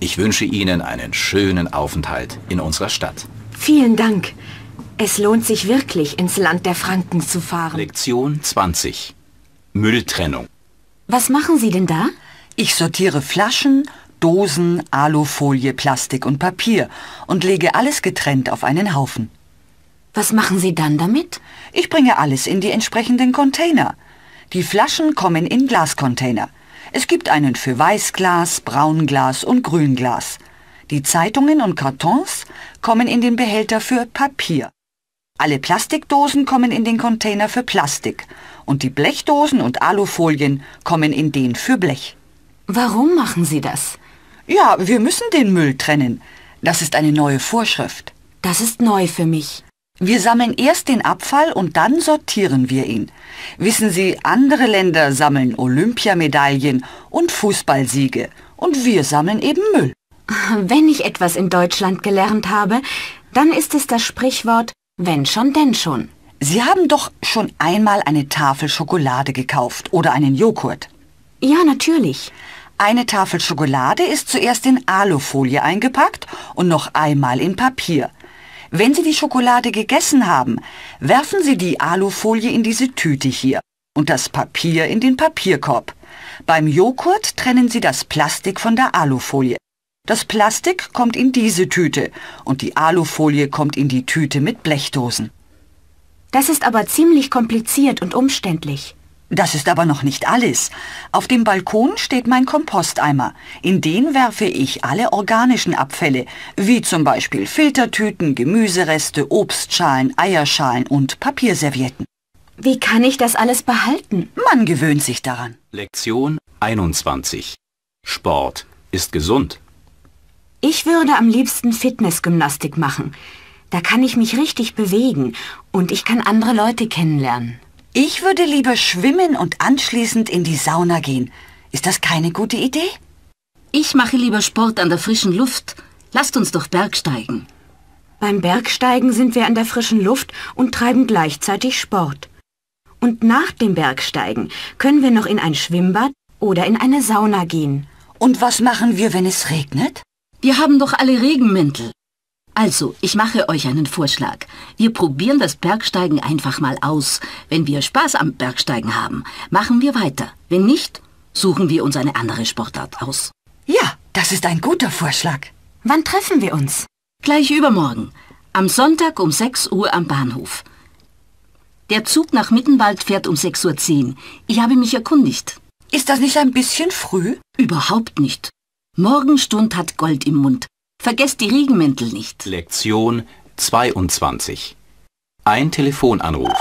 Ich wünsche Ihnen einen schönen Aufenthalt in unserer Stadt. Vielen Dank. Es lohnt sich wirklich, ins Land der Franken zu fahren. Lektion 20. Mülltrennung. Was machen Sie denn da? Ich sortiere Flaschen, Dosen, Alufolie, Plastik und Papier und lege alles getrennt auf einen Haufen. Was machen Sie dann damit? Ich bringe alles in die entsprechenden Container. Die Flaschen kommen in Glascontainer. Es gibt einen für Weißglas, Braunglas und Grünglas. Die Zeitungen und Kartons kommen in den Behälter für Papier. Alle Plastikdosen kommen in den Container für Plastik und die Blechdosen und Alufolien kommen in den für Blech. Warum machen Sie das? Ja, wir müssen den Müll trennen. Das ist eine neue Vorschrift. Das ist neu für mich. Wir sammeln erst den Abfall und dann sortieren wir ihn. Wissen Sie, andere Länder sammeln Olympiamedaillen und Fußballsiege und wir sammeln eben Müll. Wenn ich etwas in Deutschland gelernt habe, dann ist es das Sprichwort wenn schon, denn schon. Sie haben doch schon einmal eine Tafel Schokolade gekauft oder einen Joghurt. Ja, natürlich. Eine Tafel Schokolade ist zuerst in Alufolie eingepackt und noch einmal in Papier. Wenn Sie die Schokolade gegessen haben, werfen Sie die Alufolie in diese Tüte hier und das Papier in den Papierkorb. Beim Joghurt trennen Sie das Plastik von der Alufolie. Das Plastik kommt in diese Tüte und die Alufolie kommt in die Tüte mit Blechdosen. Das ist aber ziemlich kompliziert und umständlich. Das ist aber noch nicht alles. Auf dem Balkon steht mein Komposteimer. In den werfe ich alle organischen Abfälle, wie zum Beispiel Filtertüten, Gemüsereste, Obstschalen, Eierschalen und Papierservietten. Wie kann ich das alles behalten? Man gewöhnt sich daran. Lektion 21. Sport ist gesund. Ich würde am liebsten Fitnessgymnastik machen. Da kann ich mich richtig bewegen und ich kann andere Leute kennenlernen. Ich würde lieber schwimmen und anschließend in die Sauna gehen. Ist das keine gute Idee? Ich mache lieber Sport an der frischen Luft. Lasst uns doch Bergsteigen. Beim Bergsteigen sind wir an der frischen Luft und treiben gleichzeitig Sport. Und nach dem Bergsteigen können wir noch in ein Schwimmbad oder in eine Sauna gehen. Und was machen wir, wenn es regnet? Wir haben doch alle Regenmäntel. Also, ich mache euch einen Vorschlag. Wir probieren das Bergsteigen einfach mal aus. Wenn wir Spaß am Bergsteigen haben, machen wir weiter. Wenn nicht, suchen wir uns eine andere Sportart aus. Ja, das ist ein guter Vorschlag. Wann treffen wir uns? Gleich übermorgen. Am Sonntag um 6 Uhr am Bahnhof. Der Zug nach Mittenwald fährt um 6.10 Uhr. Ich habe mich erkundigt. Ist das nicht ein bisschen früh? Überhaupt nicht. Morgenstund hat Gold im Mund. Vergesst die Regenmäntel nicht. Lektion 22. Ein Telefonanruf.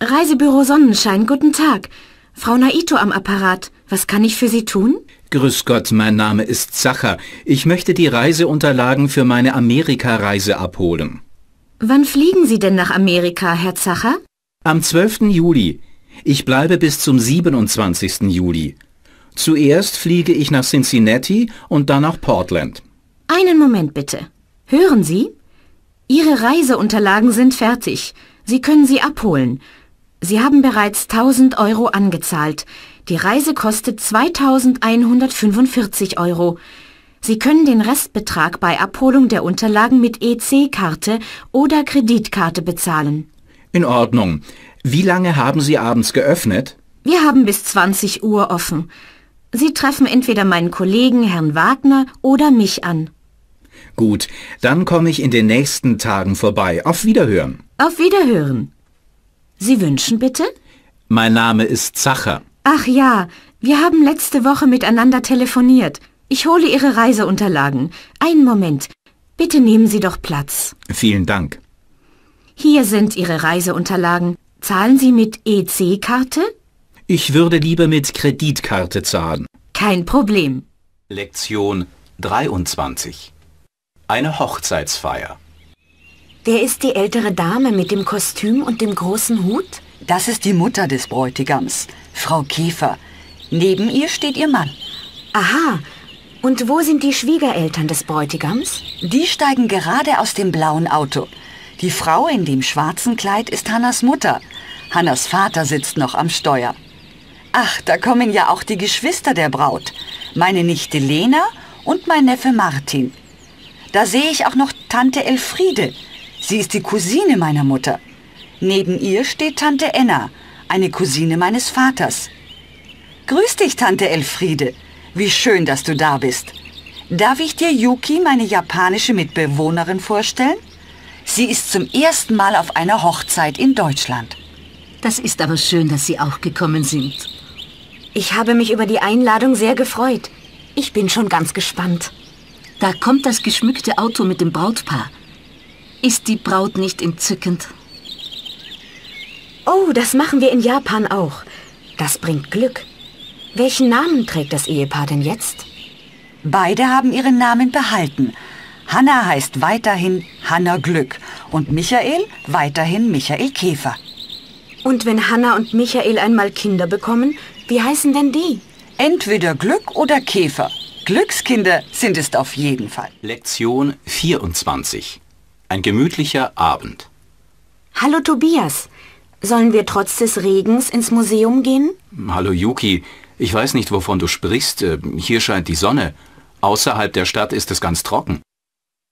Reisebüro Sonnenschein, guten Tag. Frau Naito am Apparat. Was kann ich für Sie tun? Grüß Gott, mein Name ist Zacher. Ich möchte die Reiseunterlagen für meine Amerikareise abholen. Wann fliegen Sie denn nach Amerika, Herr Zacher? Am 12. Juli. Ich bleibe bis zum 27. Juli. Zuerst fliege ich nach Cincinnati und dann nach Portland. Einen Moment bitte. Hören Sie? Ihre Reiseunterlagen sind fertig. Sie können sie abholen. Sie haben bereits 1000 Euro angezahlt. Die Reise kostet 2145 Euro. Sie können den Restbetrag bei Abholung der Unterlagen mit EC-Karte oder Kreditkarte bezahlen. In Ordnung. Wie lange haben Sie abends geöffnet? Wir haben bis 20 Uhr offen. Sie treffen entweder meinen Kollegen Herrn Wagner oder mich an. Gut, dann komme ich in den nächsten Tagen vorbei. Auf Wiederhören. Auf Wiederhören. Sie wünschen bitte? Mein Name ist Zacher. Ach ja, wir haben letzte Woche miteinander telefoniert. Ich hole Ihre Reiseunterlagen. Einen Moment. Bitte nehmen Sie doch Platz. Vielen Dank. Hier sind Ihre Reiseunterlagen. Zahlen Sie mit EC-Karte? Ich würde lieber mit Kreditkarte zahlen. Kein Problem. Lektion 23. Eine Hochzeitsfeier. Wer ist die ältere Dame mit dem Kostüm und dem großen Hut? Das ist die Mutter des Bräutigams, Frau Käfer. Neben ihr steht ihr Mann. Aha. Und wo sind die Schwiegereltern des Bräutigams? Die steigen gerade aus dem blauen Auto. Die Frau in dem schwarzen Kleid ist Hannas Mutter. Hannas Vater sitzt noch am Steuer. Ach, da kommen ja auch die Geschwister der Braut. Meine Nichte Lena und mein Neffe Martin. Da sehe ich auch noch Tante Elfriede. Sie ist die Cousine meiner Mutter. Neben ihr steht Tante Enna, eine Cousine meines Vaters. Grüß dich, Tante Elfriede. Wie schön, dass du da bist. Darf ich dir Yuki, meine japanische Mitbewohnerin, vorstellen? Sie ist zum ersten Mal auf einer Hochzeit in Deutschland. Das ist aber schön, dass Sie auch gekommen sind. Ich habe mich über die Einladung sehr gefreut. Ich bin schon ganz gespannt. Da kommt das geschmückte Auto mit dem Brautpaar. Ist die Braut nicht entzückend? Oh, das machen wir in Japan auch. Das bringt Glück. Welchen Namen trägt das Ehepaar denn jetzt? Beide haben ihren Namen behalten. Hanna heißt weiterhin Hanna Glück und Michael weiterhin Michael Käfer. Und wenn Hanna und Michael einmal Kinder bekommen, wie heißen denn die? Entweder Glück oder Käfer. Glückskinder sind es auf jeden Fall. Lektion 24. Ein gemütlicher Abend. Hallo Tobias. Sollen wir trotz des Regens ins Museum gehen? Hallo Yuki, ich weiß nicht, wovon du sprichst. Äh, Hier scheint die Sonne. Außerhalb der Stadt ist es ganz trocken.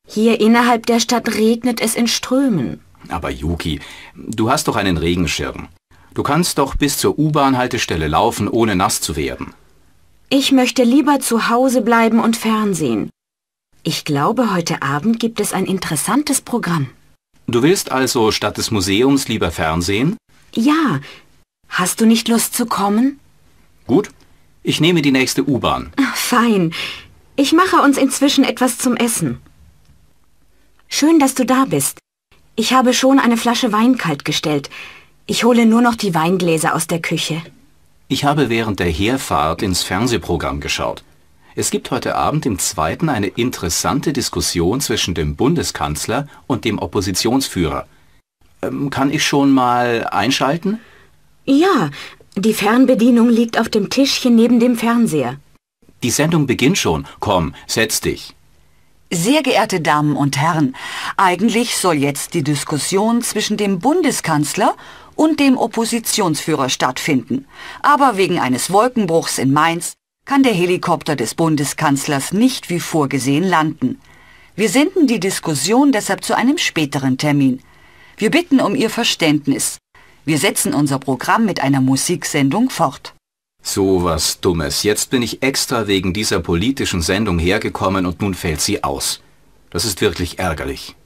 Hier innerhalb der Stadt regnet es in Strömen. Aber Yuki, du hast doch einen Regenschirm. Du kannst doch bis zur U-Bahn-Haltestelle laufen, ohne nass zu werden. Ich möchte lieber zu Hause bleiben und Fernsehen. Ich glaube, heute Abend gibt es ein interessantes Programm. Du willst also statt des Museums lieber Fernsehen? Ja. Hast du nicht Lust zu kommen? Gut, ich nehme die nächste U-Bahn. Fein. Ich mache uns inzwischen etwas zum Essen. Schön, dass du da bist. Ich habe schon eine Flasche Wein kalt gestellt. Ich hole nur noch die Weingläser aus der Küche. Ich habe während der Herfahrt ins Fernsehprogramm geschaut. Es gibt heute Abend im zweiten eine interessante Diskussion zwischen dem Bundeskanzler und dem Oppositionsführer. Ähm, kann ich schon mal einschalten? Ja, die Fernbedienung liegt auf dem Tischchen neben dem Fernseher. Die Sendung beginnt schon. Komm, setz dich. Sehr geehrte Damen und Herren, eigentlich soll jetzt die Diskussion zwischen dem Bundeskanzler und dem Oppositionsführer stattfinden. Aber wegen eines Wolkenbruchs in Mainz kann der Helikopter des Bundeskanzlers nicht wie vorgesehen landen. Wir senden die Diskussion deshalb zu einem späteren Termin. Wir bitten um Ihr Verständnis. Wir setzen unser Programm mit einer Musiksendung fort. So was Dummes. Jetzt bin ich extra wegen dieser politischen Sendung hergekommen und nun fällt sie aus. Das ist wirklich ärgerlich.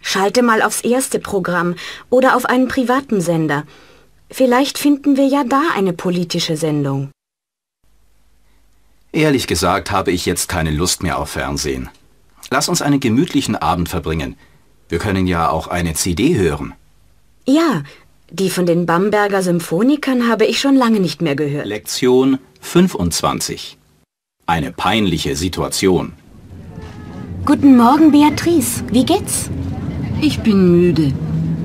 Schalte mal aufs erste Programm oder auf einen privaten Sender. Vielleicht finden wir ja da eine politische Sendung. Ehrlich gesagt habe ich jetzt keine Lust mehr auf Fernsehen. Lass uns einen gemütlichen Abend verbringen. Wir können ja auch eine CD hören. Ja, die von den Bamberger Symphonikern habe ich schon lange nicht mehr gehört. Lektion 25. Eine peinliche Situation. Guten Morgen, Beatrice. Wie geht's? Ich bin müde.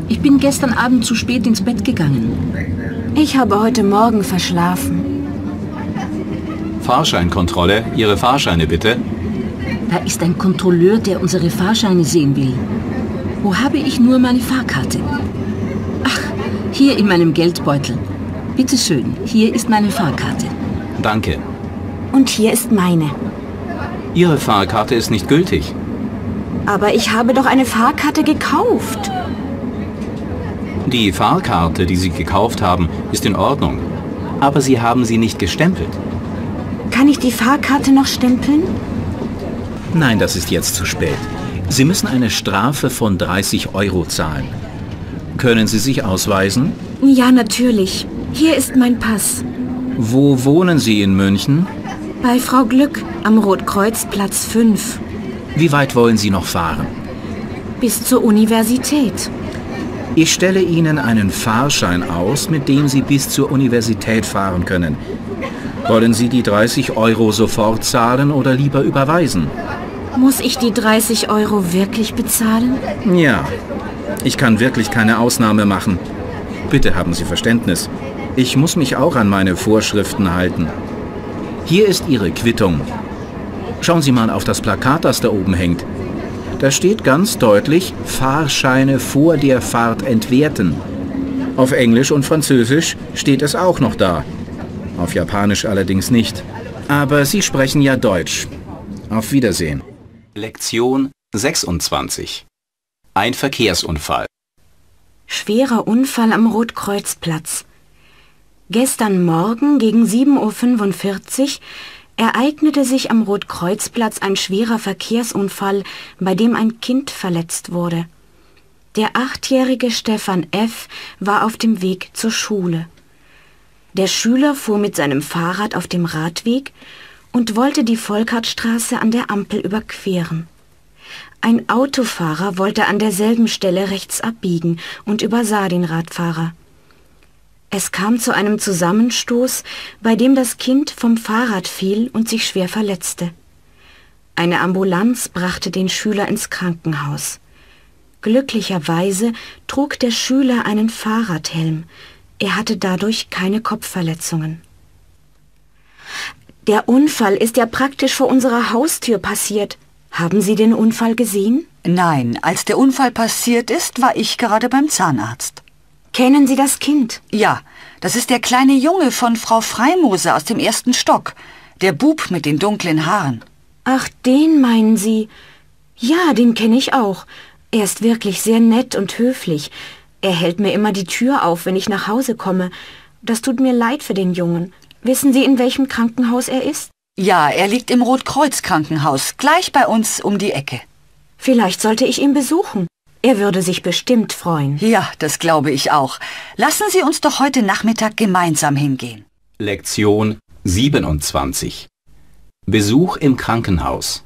Ich bin gestern Abend zu spät ins Bett gegangen. Ich habe heute Morgen verschlafen. Fahrscheinkontrolle, Ihre Fahrscheine bitte. Da ist ein Kontrolleur, der unsere Fahrscheine sehen will. Wo habe ich nur meine Fahrkarte? Ach, hier in meinem Geldbeutel. Bitte schön, hier ist meine Fahrkarte. Danke. Und hier ist meine. Ihre Fahrkarte ist nicht gültig. Aber ich habe doch eine Fahrkarte gekauft. Die Fahrkarte, die Sie gekauft haben, ist in Ordnung. Aber Sie haben sie nicht gestempelt. Kann ich die Fahrkarte noch stempeln? Nein, das ist jetzt zu spät. Sie müssen eine Strafe von 30 Euro zahlen. Können Sie sich ausweisen? Ja, natürlich. Hier ist mein Pass. Wo wohnen Sie in München? Bei Frau Glück am Rotkreuz Platz 5. Wie weit wollen Sie noch fahren? Bis zur Universität. Ich stelle Ihnen einen Fahrschein aus, mit dem Sie bis zur Universität fahren können. Wollen Sie die 30 Euro sofort zahlen oder lieber überweisen? Muss ich die 30 Euro wirklich bezahlen? Ja, ich kann wirklich keine Ausnahme machen. Bitte haben Sie Verständnis. Ich muss mich auch an meine Vorschriften halten. Hier ist Ihre Quittung. Schauen Sie mal auf das Plakat, das da oben hängt. Da steht ganz deutlich Fahrscheine vor der Fahrt entwerten. Auf Englisch und Französisch steht es auch noch da. Auf Japanisch allerdings nicht. Aber Sie sprechen ja Deutsch. Auf Wiedersehen. Lektion 26. Ein Verkehrsunfall. Schwerer Unfall am Rotkreuzplatz. Gestern Morgen gegen 7.45 Uhr ereignete sich am Rotkreuzplatz ein schwerer Verkehrsunfall, bei dem ein Kind verletzt wurde. Der achtjährige Stefan F. war auf dem Weg zur Schule. Der Schüler fuhr mit seinem Fahrrad auf dem Radweg und wollte die Volkertstraße an der Ampel überqueren. Ein Autofahrer wollte an derselben Stelle rechts abbiegen und übersah den Radfahrer. Es kam zu einem Zusammenstoß, bei dem das Kind vom Fahrrad fiel und sich schwer verletzte. Eine Ambulanz brachte den Schüler ins Krankenhaus. Glücklicherweise trug der Schüler einen Fahrradhelm. Er hatte dadurch keine Kopfverletzungen. Der Unfall ist ja praktisch vor unserer Haustür passiert. Haben Sie den Unfall gesehen? Nein, als der Unfall passiert ist, war ich gerade beim Zahnarzt. Kennen Sie das Kind? Ja, das ist der kleine Junge von Frau Freimose aus dem ersten Stock. Der Bub mit den dunklen Haaren. Ach, den meinen Sie? Ja, den kenne ich auch. Er ist wirklich sehr nett und höflich. Er hält mir immer die Tür auf, wenn ich nach Hause komme. Das tut mir leid für den Jungen. Wissen Sie, in welchem Krankenhaus er ist? Ja, er liegt im Rotkreuz-Krankenhaus, gleich bei uns um die Ecke. Vielleicht sollte ich ihn besuchen. Er würde sich bestimmt freuen. Ja, das glaube ich auch. Lassen Sie uns doch heute Nachmittag gemeinsam hingehen. Lektion 27. Besuch im Krankenhaus.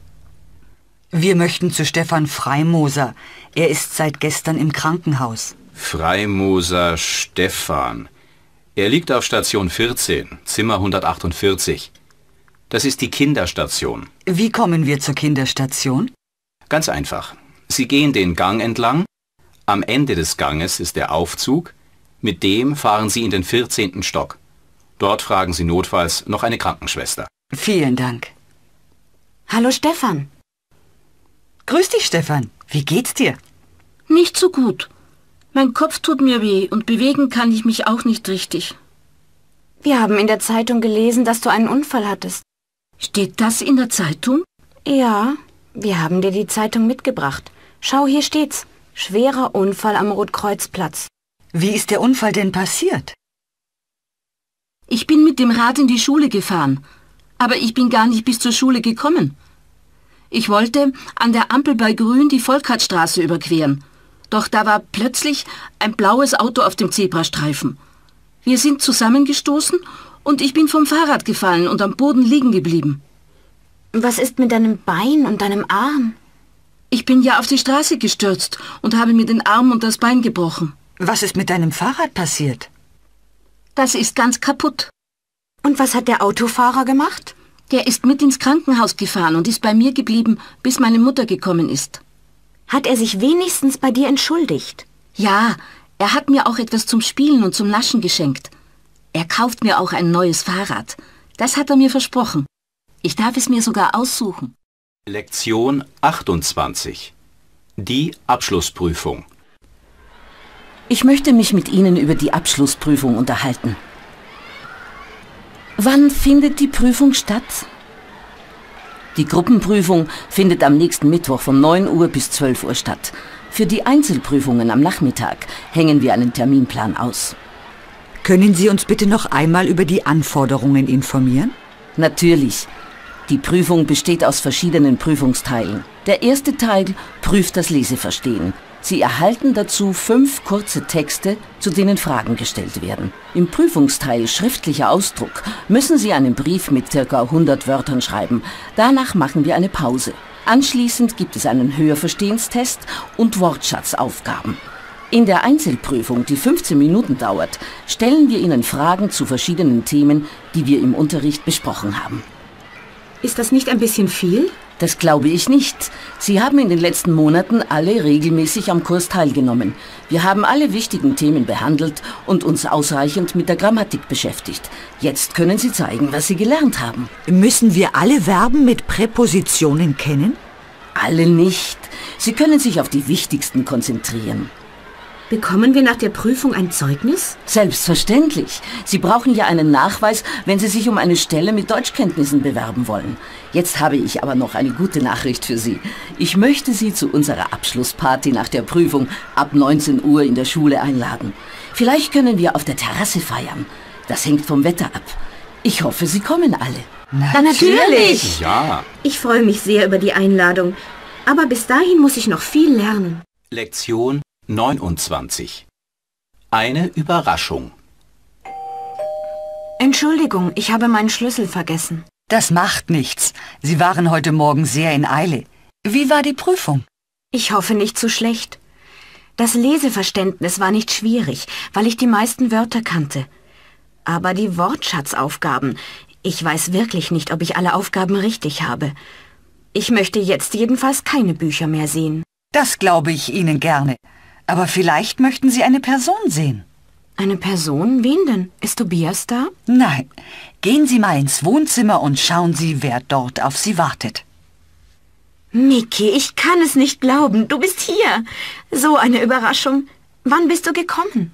Wir möchten zu Stefan Freimoser. Er ist seit gestern im Krankenhaus. Freimoser Stefan. Er liegt auf Station 14, Zimmer 148. Das ist die Kinderstation. Wie kommen wir zur Kinderstation? Ganz einfach. Sie gehen den Gang entlang. Am Ende des Ganges ist der Aufzug. Mit dem fahren Sie in den 14. Stock. Dort fragen Sie notfalls noch eine Krankenschwester. Vielen Dank. Hallo Stefan. Grüß dich, Stefan. Wie geht's dir? Nicht so gut. Mein Kopf tut mir weh und bewegen kann ich mich auch nicht richtig. Wir haben in der Zeitung gelesen, dass du einen Unfall hattest. Steht das in der Zeitung? Ja, wir haben dir die Zeitung mitgebracht. Schau, hier steht's. Schwerer Unfall am Rotkreuzplatz. Wie ist der Unfall denn passiert? Ich bin mit dem Rad in die Schule gefahren, aber ich bin gar nicht bis zur Schule gekommen. Ich wollte an der Ampel bei Grün die Volkertstraße überqueren. Doch da war plötzlich ein blaues Auto auf dem Zebrastreifen. Wir sind zusammengestoßen und ich bin vom Fahrrad gefallen und am Boden liegen geblieben. Was ist mit deinem Bein und deinem Arm? Ich bin ja auf die Straße gestürzt und habe mir den Arm und das Bein gebrochen. Was ist mit deinem Fahrrad passiert? Das ist ganz kaputt. Und was hat der Autofahrer gemacht? Der ist mit ins Krankenhaus gefahren und ist bei mir geblieben, bis meine Mutter gekommen ist. Hat er sich wenigstens bei dir entschuldigt? Ja, er hat mir auch etwas zum Spielen und zum Naschen geschenkt. Er kauft mir auch ein neues Fahrrad. Das hat er mir versprochen. Ich darf es mir sogar aussuchen. Lektion 28. Die Abschlussprüfung. Ich möchte mich mit Ihnen über die Abschlussprüfung unterhalten. Wann findet die Prüfung statt? Die Gruppenprüfung findet am nächsten Mittwoch von 9 Uhr bis 12 Uhr statt. Für die Einzelprüfungen am Nachmittag hängen wir einen Terminplan aus. Können Sie uns bitte noch einmal über die Anforderungen informieren? Natürlich. Die Prüfung besteht aus verschiedenen Prüfungsteilen. Der erste Teil prüft das Leseverstehen. Sie erhalten dazu fünf kurze Texte, zu denen Fragen gestellt werden. Im Prüfungsteil schriftlicher Ausdruck müssen Sie einen Brief mit ca. 100 Wörtern schreiben. Danach machen wir eine Pause. Anschließend gibt es einen Hörverstehenstest und Wortschatzaufgaben. In der Einzelprüfung, die 15 Minuten dauert, stellen wir Ihnen Fragen zu verschiedenen Themen, die wir im Unterricht besprochen haben. Ist das nicht ein bisschen viel? Das glaube ich nicht. Sie haben in den letzten Monaten alle regelmäßig am Kurs teilgenommen. Wir haben alle wichtigen Themen behandelt und uns ausreichend mit der Grammatik beschäftigt. Jetzt können Sie zeigen, was Sie gelernt haben. Müssen wir alle Verben mit Präpositionen kennen? Alle nicht. Sie können sich auf die wichtigsten konzentrieren. Bekommen wir nach der Prüfung ein Zeugnis? Selbstverständlich. Sie brauchen ja einen Nachweis, wenn Sie sich um eine Stelle mit Deutschkenntnissen bewerben wollen. Jetzt habe ich aber noch eine gute Nachricht für Sie. Ich möchte Sie zu unserer Abschlussparty nach der Prüfung ab 19 Uhr in der Schule einladen. Vielleicht können wir auf der Terrasse feiern. Das hängt vom Wetter ab. Ich hoffe, Sie kommen alle. Na, natürlich. Ja. Ich freue mich sehr über die Einladung. Aber bis dahin muss ich noch viel lernen. Lektion 29. Eine Überraschung. Entschuldigung, ich habe meinen Schlüssel vergessen. Das macht nichts. Sie waren heute Morgen sehr in Eile. Wie war die Prüfung? Ich hoffe nicht zu schlecht. Das Leseverständnis war nicht schwierig, weil ich die meisten Wörter kannte. Aber die Wortschatzaufgaben, ich weiß wirklich nicht, ob ich alle Aufgaben richtig habe. Ich möchte jetzt jedenfalls keine Bücher mehr sehen. Das glaube ich Ihnen gerne. Aber vielleicht möchten Sie eine Person sehen. Eine Person? Wen denn? Ist Tobias da? Nein, gehen Sie mal ins Wohnzimmer und schauen Sie, wer dort auf Sie wartet. Miki, ich kann es nicht glauben. Du bist hier. So eine Überraschung. Wann bist du gekommen?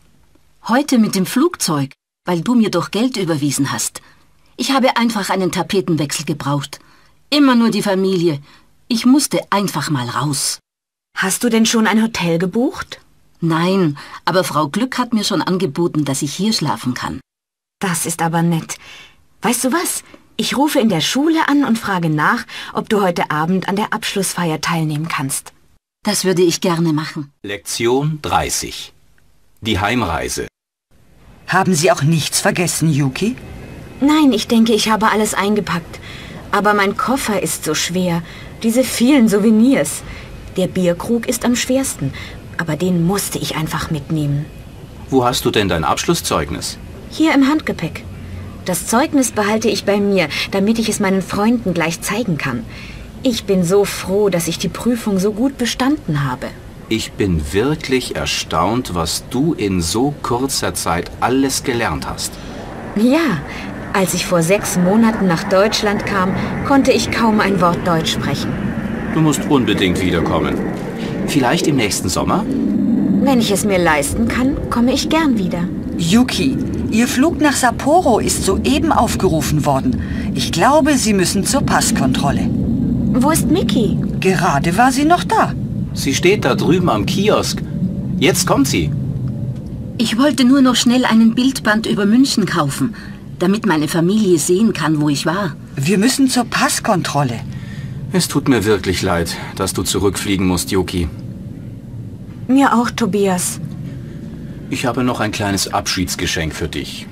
Heute mit dem Flugzeug, weil du mir doch Geld überwiesen hast. Ich habe einfach einen Tapetenwechsel gebraucht. Immer nur die Familie. Ich musste einfach mal raus. Hast du denn schon ein Hotel gebucht? Nein, aber Frau Glück hat mir schon angeboten, dass ich hier schlafen kann. Das ist aber nett. Weißt du was? Ich rufe in der Schule an und frage nach, ob du heute Abend an der Abschlussfeier teilnehmen kannst. Das würde ich gerne machen. Lektion 30. Die Heimreise. Haben Sie auch nichts vergessen, Yuki? Nein, ich denke, ich habe alles eingepackt. Aber mein Koffer ist so schwer. Diese vielen Souvenirs. Der Bierkrug ist am schwersten. Aber den musste ich einfach mitnehmen. Wo hast du denn dein Abschlusszeugnis? Hier im Handgepäck. Das Zeugnis behalte ich bei mir, damit ich es meinen Freunden gleich zeigen kann. Ich bin so froh, dass ich die Prüfung so gut bestanden habe. Ich bin wirklich erstaunt, was du in so kurzer Zeit alles gelernt hast. Ja, als ich vor sechs Monaten nach Deutschland kam, konnte ich kaum ein Wort Deutsch sprechen. Du musst unbedingt wiederkommen. Vielleicht im nächsten Sommer? Wenn ich es mir leisten kann, komme ich gern wieder. Yuki, Ihr Flug nach Sapporo ist soeben aufgerufen worden. Ich glaube, Sie müssen zur Passkontrolle. Wo ist Miki? Gerade war sie noch da. Sie steht da drüben am Kiosk. Jetzt kommt sie. Ich wollte nur noch schnell einen Bildband über München kaufen, damit meine Familie sehen kann, wo ich war. Wir müssen zur Passkontrolle. Es tut mir wirklich leid, dass du zurückfliegen musst, Yuki. Mir auch, Tobias. Ich habe noch ein kleines Abschiedsgeschenk für dich.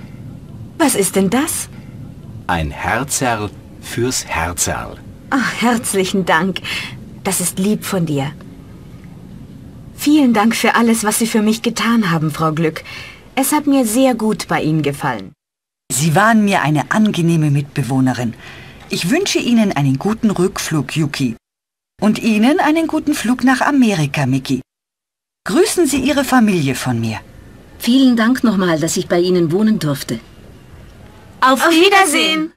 Was ist denn das? Ein Herzerl fürs Herzerl. Ach, herzlichen Dank. Das ist lieb von dir. Vielen Dank für alles, was Sie für mich getan haben, Frau Glück. Es hat mir sehr gut bei Ihnen gefallen. Sie waren mir eine angenehme Mitbewohnerin. Ich wünsche Ihnen einen guten Rückflug, Yuki. Und Ihnen einen guten Flug nach Amerika, Mickey. Grüßen Sie Ihre Familie von mir. Vielen Dank nochmal, dass ich bei Ihnen wohnen durfte. Auf Wiedersehen!